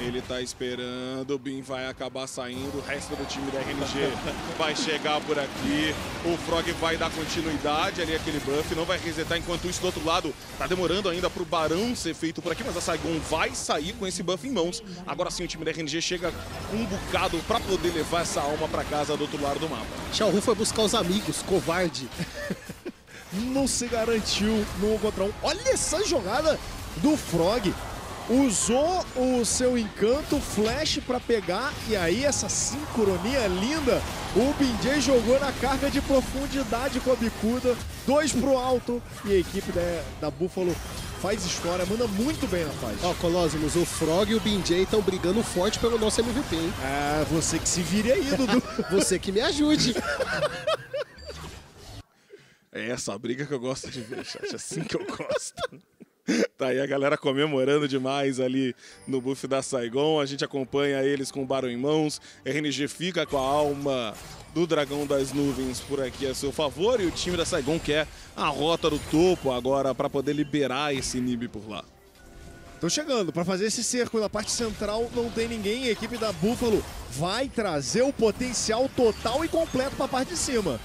Ele tá esperando, o Bin vai acabar saindo, o resto do time da RNG vai chegar por aqui. O Frog vai dar continuidade ali aquele buff, não vai resetar enquanto isso do outro lado tá demorando ainda pro Barão ser feito por aqui, mas a Saigon vai sair com esse buff em mãos. Agora sim o time da RNG chega um bocado pra poder levar essa alma pra casa do outro lado do mapa. Xiaohu foi buscar os amigos, covarde. Não se garantiu no um contra um. Olha essa jogada do Frog. Usou o seu encanto, flash pra pegar, e aí essa sincronia linda. O BinJ jogou na carga de profundidade com a bicuda, dois pro alto, e a equipe da, da Buffalo faz história, manda muito bem na fase. Ó, Colosmos, o Frog e o BinJ estão brigando forte pelo nosso MVP, hein? Ah, você que se vire aí, Dudu. Você que me ajude. É essa a briga que eu gosto de ver, chat. É assim que eu gosto. Tá aí a galera comemorando demais ali no buff da Saigon. A gente acompanha eles com o Barão em mãos. RNG fica com a alma do Dragão das Nuvens por aqui a seu favor. E o time da Saigon quer a rota do topo agora para poder liberar esse Nib por lá. Tô chegando para fazer esse cerco na parte central, não tem ninguém. A equipe da Buffalo vai trazer o potencial total e completo para a parte de cima.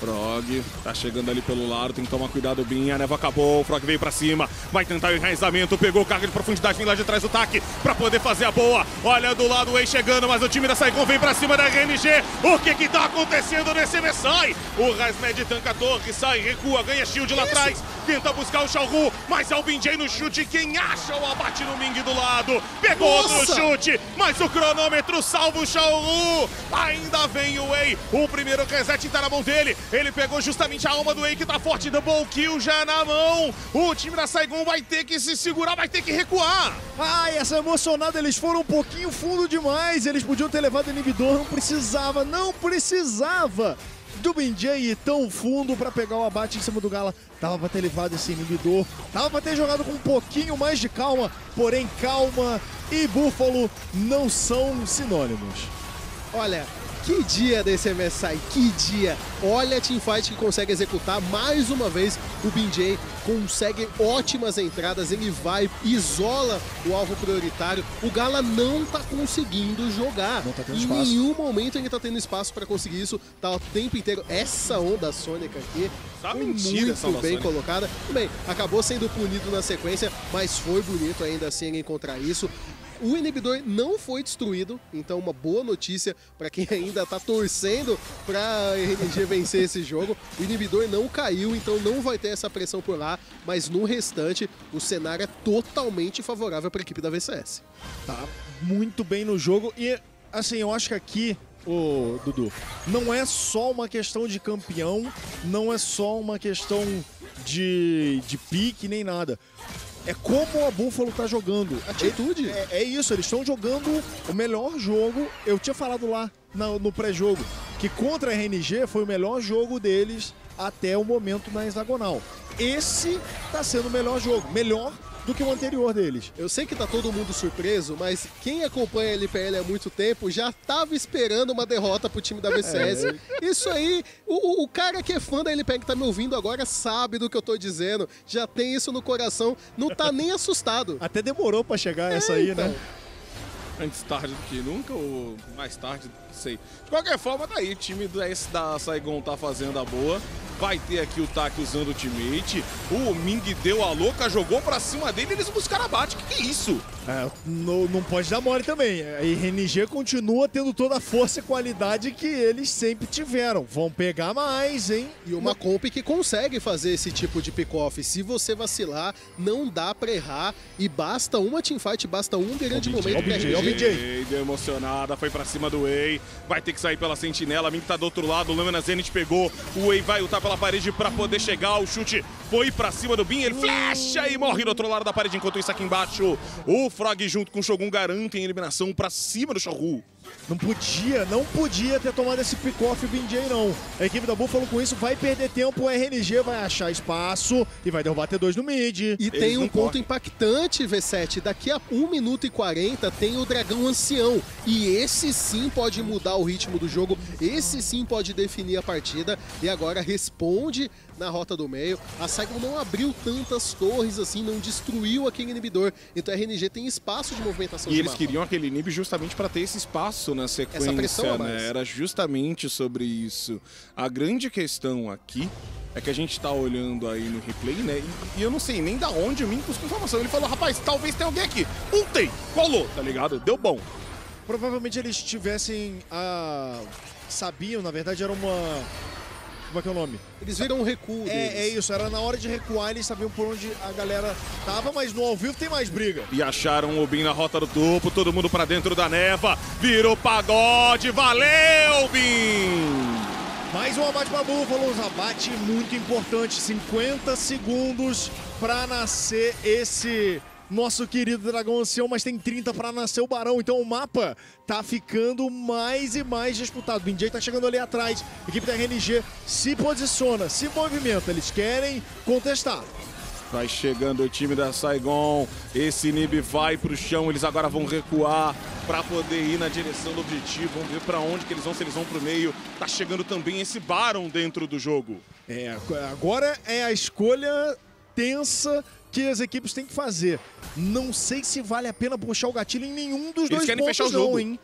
Frog tá chegando ali pelo lado, tem que tomar cuidado, Bin. A neva acabou, o Frog veio pra cima, vai tentar o enraizamento, pegou carga de profundidade, vem lá de trás do taque pra poder fazer a boa. Olha do lado o Wei chegando, mas o time da Saigon vem pra cima da RNG. O que que tá acontecendo nesse MSI? O Rasmed tanca a torre, sai, recua, ganha shield lá atrás, tenta buscar o Xiaohu, mas é o Bin Jay no chute. Quem acha o abate no Ming do lado? Pegou outro Nossa! chute, mas o cronômetro salva o Xiaohu. Ainda vem o Wei, o primeiro reset tá na mão dele. Ele pegou justamente a alma do Wei que tá forte, double kill já na mão. O time da Saigon vai ter que se segurar, vai ter que recuar. Ai, essa emocionada, eles foram um pouquinho fundo demais. Eles podiam ter levado o inibidor, não precisava, não precisava do BinJ ir tão fundo pra pegar o abate em cima do Gala. Tava pra ter levado esse inibidor, tava pra ter jogado com um pouquinho mais de calma, porém calma e Buffalo não são sinônimos. Olha, que dia desse MSI, que dia! Olha a teamfight que consegue executar mais uma vez o BinJ, consegue ótimas entradas, ele vai, isola o alvo prioritário. O Gala não tá conseguindo jogar. Não tá tendo em espaço. nenhum momento ele tá tendo espaço para conseguir isso. Tá o tempo inteiro. Essa onda sônica aqui Tá mentira muito bem sônica. colocada. Tudo bem, acabou sendo punido na sequência, mas foi bonito ainda assim ele encontrar isso. O inibidor não foi destruído, então uma boa notícia para quem ainda tá torcendo para RNG vencer esse jogo. O inibidor não caiu, então não vai ter essa pressão por lá, mas no restante o cenário é totalmente favorável para a equipe da VCS. tá muito bem no jogo. E, assim, eu acho que aqui, ô Dudu, não é só uma questão de campeão, não é só uma questão de, de pique nem nada. É como a Buffalo tá jogando. Atitude. É, é isso, eles estão jogando o melhor jogo. Eu tinha falado lá na- no pré-jogo que contra a RNG foi o melhor jogo deles até o momento na hexagonal. Esse tá sendo o melhor jogo, melhor do que o anterior deles. Eu sei que tá todo mundo surpreso, mas quem acompanha a LPL há muito tempo já tava esperando uma derrota pro time da VCS. Isso aí, o, o- cara que é fã da LPL que tá me ouvindo agora sabe do que eu tô dizendo. Já tem isso no coração, não tá nem assustado. Até demorou pra chegar essa aí, então. né? Antes tarde do que nunca ou mais tarde, sei. De qualquer forma, tá aí. O time do S da Saigon tá fazendo a boa. Vai ter aqui o Taki usando o ultimate. O Ming deu a louca, jogou pra cima dele eles buscaram abate. Que que é isso? É, não, não pode dar mole também. A RNG continua tendo toda a força e qualidade que eles sempre tiveram. Vão pegar mais, hein? E uma comp que consegue fazer esse tipo de pick-off. Se você vacilar, não dá pra errar. E basta uma teamfight, basta um grande momento ó o BJ, ó o. BJ. Deu emocionada, foi pra cima do Wei. Vai ter que sair pela sentinela. Ming tá do outro lado. O Lâmina Zenith pegou. O Wei vai lutar pela parede pra poder chegar. O chute foi pra cima do Bin. Ele flecha e morre do outro lado da parede. Enquanto isso, aqui embaixo, o Frog junto com o Shogun garantem eliminação pra cima do Shogun. Não podia, não podia ter tomado esse pick-off o BJ, não. A equipe da Buffalo com isso vai perder tempo, o RNG vai achar espaço e vai derrubar T2 no mid. E tem um ponto correm. impactante, V7. Daqui a 1 minuto e 40 tem o Dragão Ancião. E esse sim pode mudar o ritmo do jogo. Esse sim pode definir a partida. E agora responde na rota do meio. A Saigon não abriu tantas torres assim, não destruiu aquele inibidor. Então a RNG tem espaço de movimentação E de eles mapa. queriam aquele nib justamente para ter esse espaço na sequência, pressão a mais. né? Era justamente sobre isso. A grande questão aqui é que a gente tá olhando aí no replay, né? E, e eu não sei nem da onde o Min buscou informação. Ele falou, rapaz, talvez tenha alguém aqui. Ultei, colou, tá ligado? Deu bom. Provavelmente eles tivessem a... Sabiam, na verdade, era uma... Como é que é o nome? Eles viram um recuo É, é isso, era na hora de recuar, eles sabiam por onde a galera tava, mas no ao vivo tem mais briga. E acharam o Bin na rota do topo, todo mundo pra dentro da neva. Virou pagode, valeu, Bin! Mais um abate para Búfalos, abate muito importante, 50 segundos para nascer esse nosso querido dragão ancião, mas tem 30 para nascer o barão, então o mapa tá ficando mais e mais disputado. O BJ tá chegando ali atrás, a equipe da RNG se posiciona, se movimenta, eles querem contestar. Vai chegando o time da Saigon. Esse Nib vai pro chão. Eles agora vão recuar para poder ir na direção do objetivo. Vamos ver para onde que eles vão, se eles vão pro meio. Tá chegando também esse Baron dentro do jogo. É, agora é a escolha tensa que as equipes têm que fazer. Não sei se vale a pena puxar o gatilho em nenhum dos Eles dois querem pontos fechar o não, jogo. hein?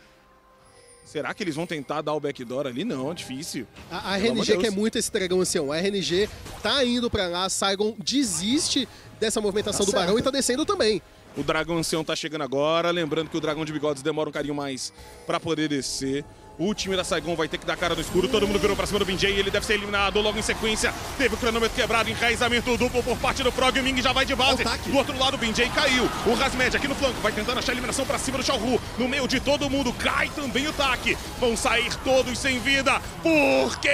Será que eles vão tentar dar o backdoor ali? Não, é difícil. A, a RNG quer muito esse dragão ancião. A RNG tá indo pra lá, a Saigon desiste dessa movimentação Tá do Barão e tá descendo também. O dragão ancião tá chegando agora. Lembrando que o dragão de bigodes demora um carinho mais para poder descer. O time da Saigon vai ter que dar cara no escuro. Todo mundo virou pra cima do Binjay. Ele deve ser eliminado logo em sequência. Teve o cronômetro quebrado. Enraizamento duplo por parte do Frog. O Ming já vai de base. Do outro lado, o Binjay caiu. O Rasmed aqui no flanco. Vai tentando achar a eliminação pra cima do Xiaohu. No meio de todo mundo. Cai também o Taki. Vão sair todos sem vida. Porque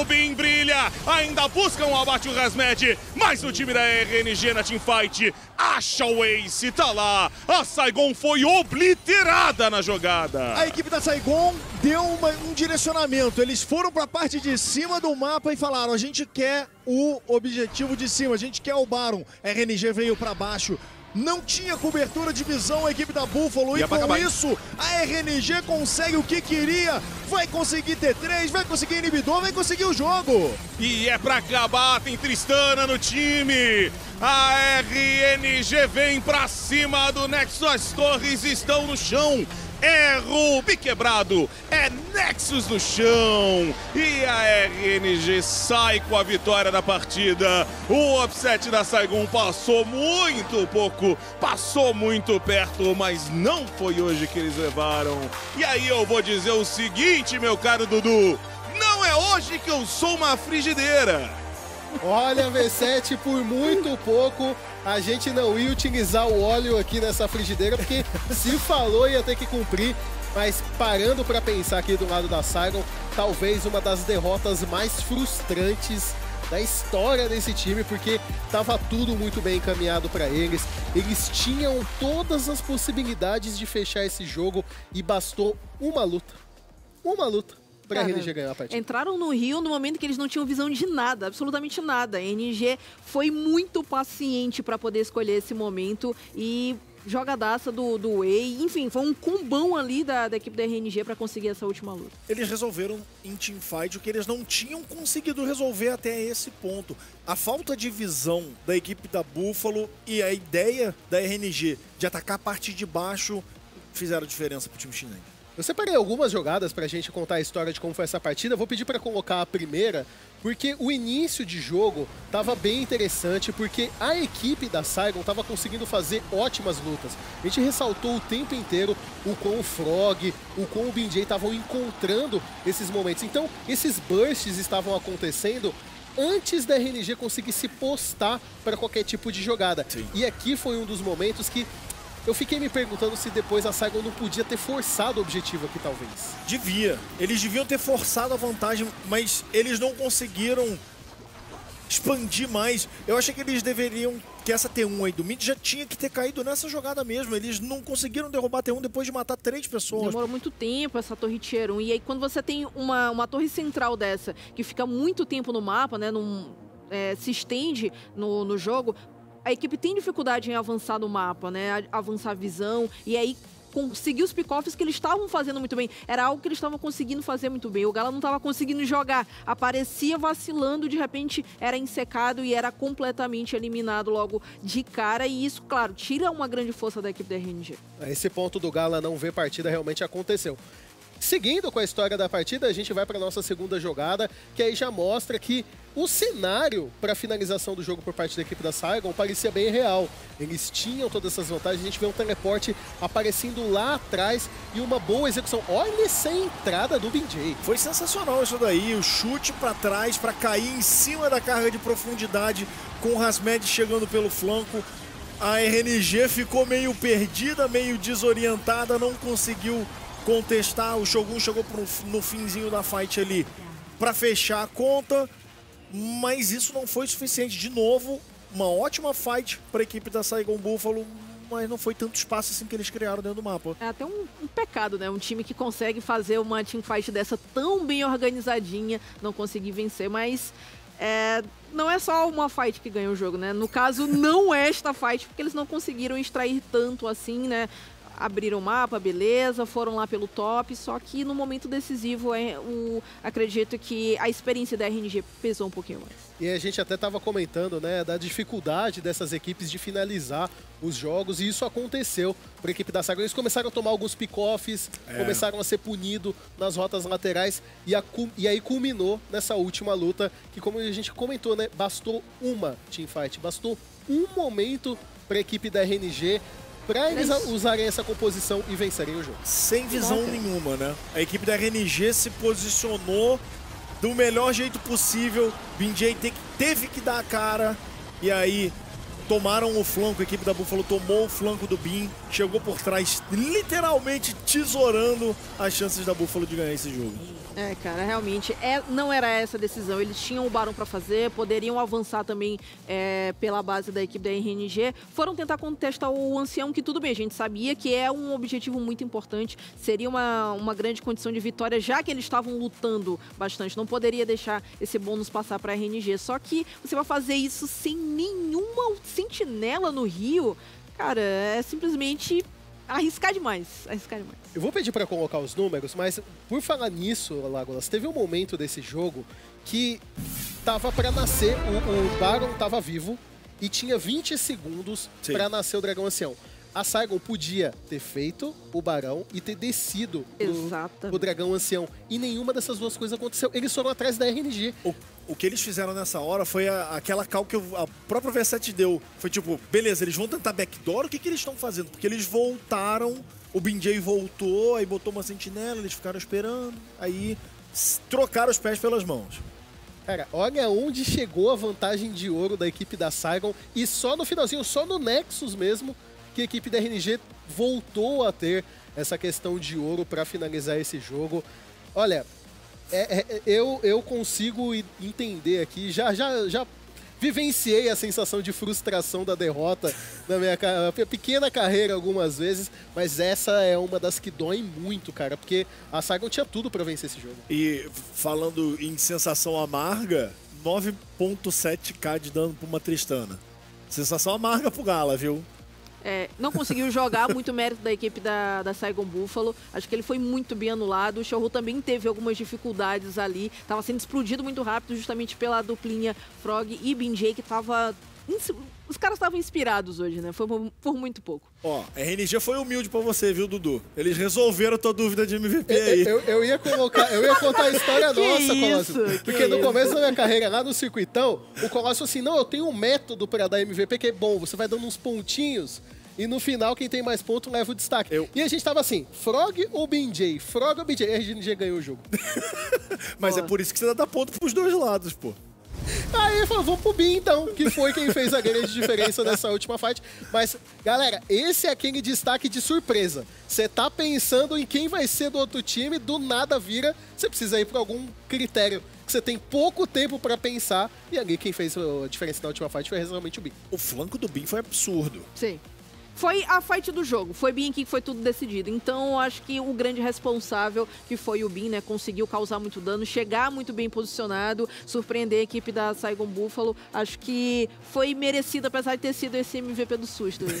o Bin brilha. Ainda buscam abate o Rasmed. Mas o time da RNG na teamfight acha o Ace. Tá lá. A Saigon foi obliterada na jogada. A equipe da Saigon deu uma- um direcionamento. Eles foram para a parte de cima do mapa e falaram: a gente quer o objetivo de cima, a gente quer o Baron. A RNG veio para baixo. Não tinha cobertura de visão a equipe da Buffalo Ia e pra com isso a RNG consegue o que queria. Vai conseguir T3, vai conseguir inibidor, vai conseguir o jogo. E é pra acabar, tem Tristana no time. A RNG vem pra cima do Nexus, as torres estão no chão. É Ruby quebrado, é Nexus no chão. E a RNG sai com a vitória da partida. O upset da Saigon passou muito pouco, passou muito perto, mas não foi hoje que eles levaram. E aí eu vou dizer o seguinte, meu caro Dudu. Não é hoje que eu sou uma frigideira. Olha, V7, por muito pouco a gente não ia utilizar o óleo aqui nessa frigideira, porque se falou ia ter que cumprir. Mas parando pra pensar aqui do lado da Saigon, talvez uma das derrotas mais frustrantes da história desse time, porque tava tudo muito bem encaminhado pra eles. Eles tinham todas as possibilidades de fechar esse jogo e bastou uma luta. Uma luta pra Cara, RNG ganhar a partida. Entraram no Rio no momento que eles não tinham visão de nada, absolutamente nada. A NG foi muito paciente para poder escolher esse momento e jogadaça do, do Wei. Enfim, foi um combão ali da, da equipe da RNG para conseguir essa última luta. Eles resolveram em teamfight o que eles não tinham conseguido resolver até esse ponto. A falta de visão da equipe da Buffalo e a ideia da RNG de atacar a parte de baixo fizeram diferença pro time chinês. Eu separei algumas jogadas pra gente contar a história de como foi essa partida. Vou pedir pra colocar a primeira, porque o início de jogo tava bem interessante, porque a equipe da Saigon tava conseguindo fazer ótimas lutas. A gente ressaltou o tempo inteiro o quão o Frog, o quão o BinJ estavam encontrando esses momentos. Então, esses bursts estavam acontecendo antes da RNG conseguir se postar para qualquer tipo de jogada. Sim. E aqui foi um dos momentos que eu fiquei me perguntando se depois a Saigon não podia ter forçado o objetivo aqui, talvez. Devia. Eles deviam ter forçado a vantagem, mas eles não conseguiram expandir mais. Eu achei que eles deveriam. Que essa T1 aí do Mid já tinha que ter caído nessa jogada mesmo. Eles não conseguiram derrubar a T1 depois de matar três pessoas. Demorou muito tempo essa torre Tier 1. E aí, quando você tem uma, uma torre central dessa, que fica muito tempo no mapa, né? Num, é, se estende no, no jogo, a equipe tem dificuldade em avançar no mapa, né? Avançar a visão. E aí conseguir os pick-offs que eles estavam fazendo muito bem. Era algo que eles estavam conseguindo fazer muito bem. O Gala não estava conseguindo jogar. Aparecia vacilando, de repente era ensecado e era completamente eliminado logo de cara. E isso, claro, tira uma grande força da equipe da RNG. Esse ponto do Gala não ver partida realmente aconteceu. Seguindo com a história da partida, a gente vai para nossa segunda jogada, que aí já mostra que o cenário para a finalização do jogo por parte da equipe da Saigon parecia bem real. Eles tinham todas essas vantagens, a gente vê um teleporte aparecendo lá atrás e uma boa execução. Olha essa entrada do BinJ. Foi sensacional isso daí, o chute pra trás pra cair em cima da carga de profundidade com o Rasmed chegando pelo flanco. A RNG ficou meio perdida, meio desorientada, não conseguiu contestar. O Shogun chegou no finzinho da fight ali pra fechar a conta, mas isso não foi suficiente. De novo, uma ótima fight pra equipe da Saigon Buffalo, mas não foi tanto espaço assim que eles criaram dentro do mapa. É até um, um pecado, né? Um time que consegue fazer uma teamfight dessa tão bem organizadinha, não conseguir vencer, mas é, não é só uma fight que ganha o jogo, né? No caso, não é esta fight, porque eles não conseguiram extrair tanto assim, né? Abriram o mapa, beleza, foram lá pelo top, só que no momento decisivo, é, o, acredito que a experiência da RNG pesou um pouquinho mais. E a gente até estava comentando, né, da dificuldade dessas equipes de finalizar os jogos, e isso aconteceu para a equipe da Saga. Eles começaram a tomar alguns pick-offs, começaram a ser punidos nas rotas laterais, e, a e aí culminou nessa última luta, que como a gente comentou, né, bastou uma teamfight, bastou um momento para a equipe da RNG para eles Mas- usarem essa composição e vencerem o jogo. sem visão Nossa. nenhuma, né? A equipe da RNG se posicionou do melhor jeito possível. BinJ te- teve que dar a cara e aí tomaram o flanco. A equipe da Buffalo tomou o flanco do Bin, chegou por trás, literalmente tesourando as chances da Buffalo de ganhar esse jogo. É, cara, realmente é, não era essa a decisão. Eles tinham o Barão pra fazer, poderiam avançar também é, pela base da equipe da RNG. Foram tentar contestar o ancião, que tudo bem, a gente sabia que é um objetivo muito importante. Seria uma, uma grande condição de vitória, já que eles estavam lutando bastante. Não poderia deixar esse bônus passar pra RNG. Só que você vai fazer isso sem nenhuma sentinela no Rio, cara, é simplesmente arriscar demais. Arriscar demais. Eu vou pedir para colocar os números, mas por falar nisso, Lagolas, teve um momento desse jogo que tava para nascer, o, o Baron tava vivo e tinha 20 segundos para nascer o Dragão Ancião. A Saigon podia ter feito o Barão e ter descido o Dragão Ancião. E nenhuma dessas duas coisas aconteceu. Eles foram atrás da RNG. O, o que eles fizeram nessa hora foi a- aquela cal que o- a própria V7 deu. Foi tipo, beleza, eles vão tentar backdoor, o que, que eles estão fazendo? Porque eles voltaram, o BinJ voltou, aí botou uma sentinela, eles ficaram esperando, aí trocaram os pés pelas mãos. Cara, olha onde chegou a vantagem de ouro da equipe da Saigon. E só no finalzinho, só no Nexus mesmo, que a equipe da RNG voltou a ter essa questão de ouro para finalizar esse jogo. Olha, é- é- eu, eu consigo entender aqui, já, já, já vivenciei a sensação de frustração da derrota na minha ca- pequena carreira algumas vezes, mas essa é uma das que dói muito, cara, porque a Saigon tinha tudo para vencer esse jogo. E falando em sensação amarga, 9.7k de dano pra uma Tristana. Sensação amarga pro Gala, viu? É, não conseguiu jogar, muito mérito da equipe da, da Saigon Buffalo. Acho que ele foi muito bem anulado. O Showhu também teve algumas dificuldades ali. Tava sendo explodido muito rápido, justamente pela duplinha Frog e BinJ, que tava ins- Os caras estavam inspirados hoje, né? Foi por, muito pouco. Ó, a RNG foi humilde pra você, viu, Dudu? Eles resolveram a tua dúvida de MVP Eu, aí. eu- eu ia colocar, eu ia contar a história Que nossa, que Porque no isso. começo da minha carreira lá no circuitão, o Colossus assim, não, eu tenho um método pra dar MVP que é bom, você vai dando uns pontinhos e no final quem tem mais ponto leva o destaque. Eu- E a gente tava assim, Frog ou BJ? Frog ou BJ? E a RNG ganhou o jogo. Mas é por isso que você dá ponto pros dois lados, pô. Aí ele falou, vamos pro B então, que foi quem fez a grande diferença nessa última fight. Mas, galera, esse é aquele destaque de surpresa. Você tá pensando em quem vai ser do outro time, do nada vira, você precisa ir pra algum critério. que Você tem pouco tempo pra pensar, e ali quem fez a diferença na última fight foi realmente o B. O flanco do Bin foi absurdo. Sim. Foi a fight do jogo, foi Bin que foi tudo decidido. Então, eu acho que o grande responsável, que foi o Bin, né, conseguiu causar muito dano, chegar muito bem posicionado, surpreender a equipe da Saigon Buffalo. Acho que foi merecido, apesar de ter sido esse MVP do susto.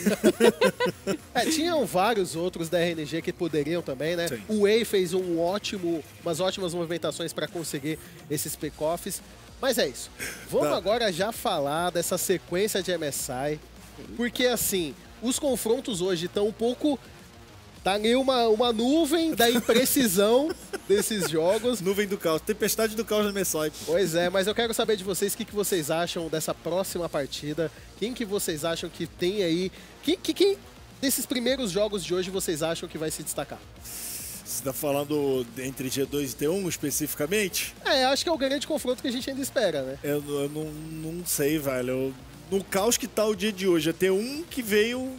É, tinham vários outros da RNG que poderiam também, né? Sim. O Way fez um ótimo, umas ótimas movimentações para conseguir esses pick-offs. Mas é isso. Vamos Tá. agora já falar dessa sequência de MSI. Porque, assim, os confrontos hoje estão um pouco... Tá ali uma, uma nuvem da imprecisão desses jogos. Nuvem do caos. Tempestade do caos na Messai. Pois é, mas eu quero saber de vocês o que, que vocês acham dessa próxima partida. Quem que vocês acham que tem aí... Quem, que, quem desses primeiros jogos de hoje vocês acham que vai se destacar? Você tá falando entre G2 e T1 especificamente? É, acho que é o grande confronto que a gente ainda espera, né? Eu, eu não, não sei, velho. Eu- no caos que tá o dia de hoje, a T1 que veio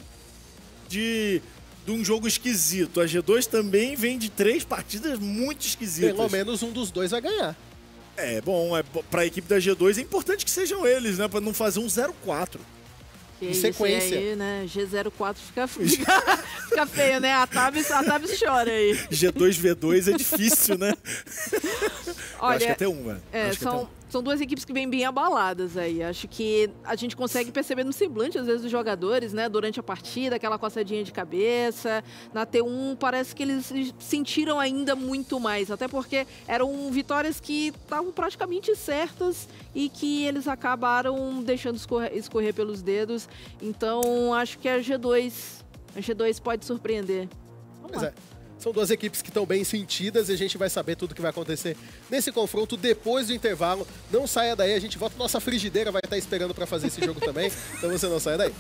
de, de um jogo esquisito. A G2 também vem de três partidas muito esquisitas. Pelo menos um dos dois vai ganhar. É bom, é, bo- pra equipe da G2 é importante que sejam eles, né? Pra não fazer um 0-4. Que Em isso, sequência. Aí, né? G04 fica, fica, fica feio, né? A Tabs, a Tabs chora aí. G2V2 é difícil, né? Eu Olha, acho que é T1, velho. É, Acho que são, T1. São duas equipes que vêm bem abaladas aí. Acho que a gente consegue perceber no semblante, às vezes, dos jogadores, né? Durante a partida, aquela coçadinha de cabeça. Na T1, parece que eles sentiram ainda muito mais. Até porque eram vitórias que estavam praticamente certas e que eles acabaram deixando escorrer, escorrer pelos dedos. Então, acho que a G2, a G2 pode surpreender. Vamos Pois lá. é. São duas equipes que estão bem sentidas e a gente vai saber tudo que vai acontecer nesse confronto depois do intervalo. Não saia daí, a gente volta. Nossa frigideira vai estar esperando para fazer esse jogo também, então você não saia daí.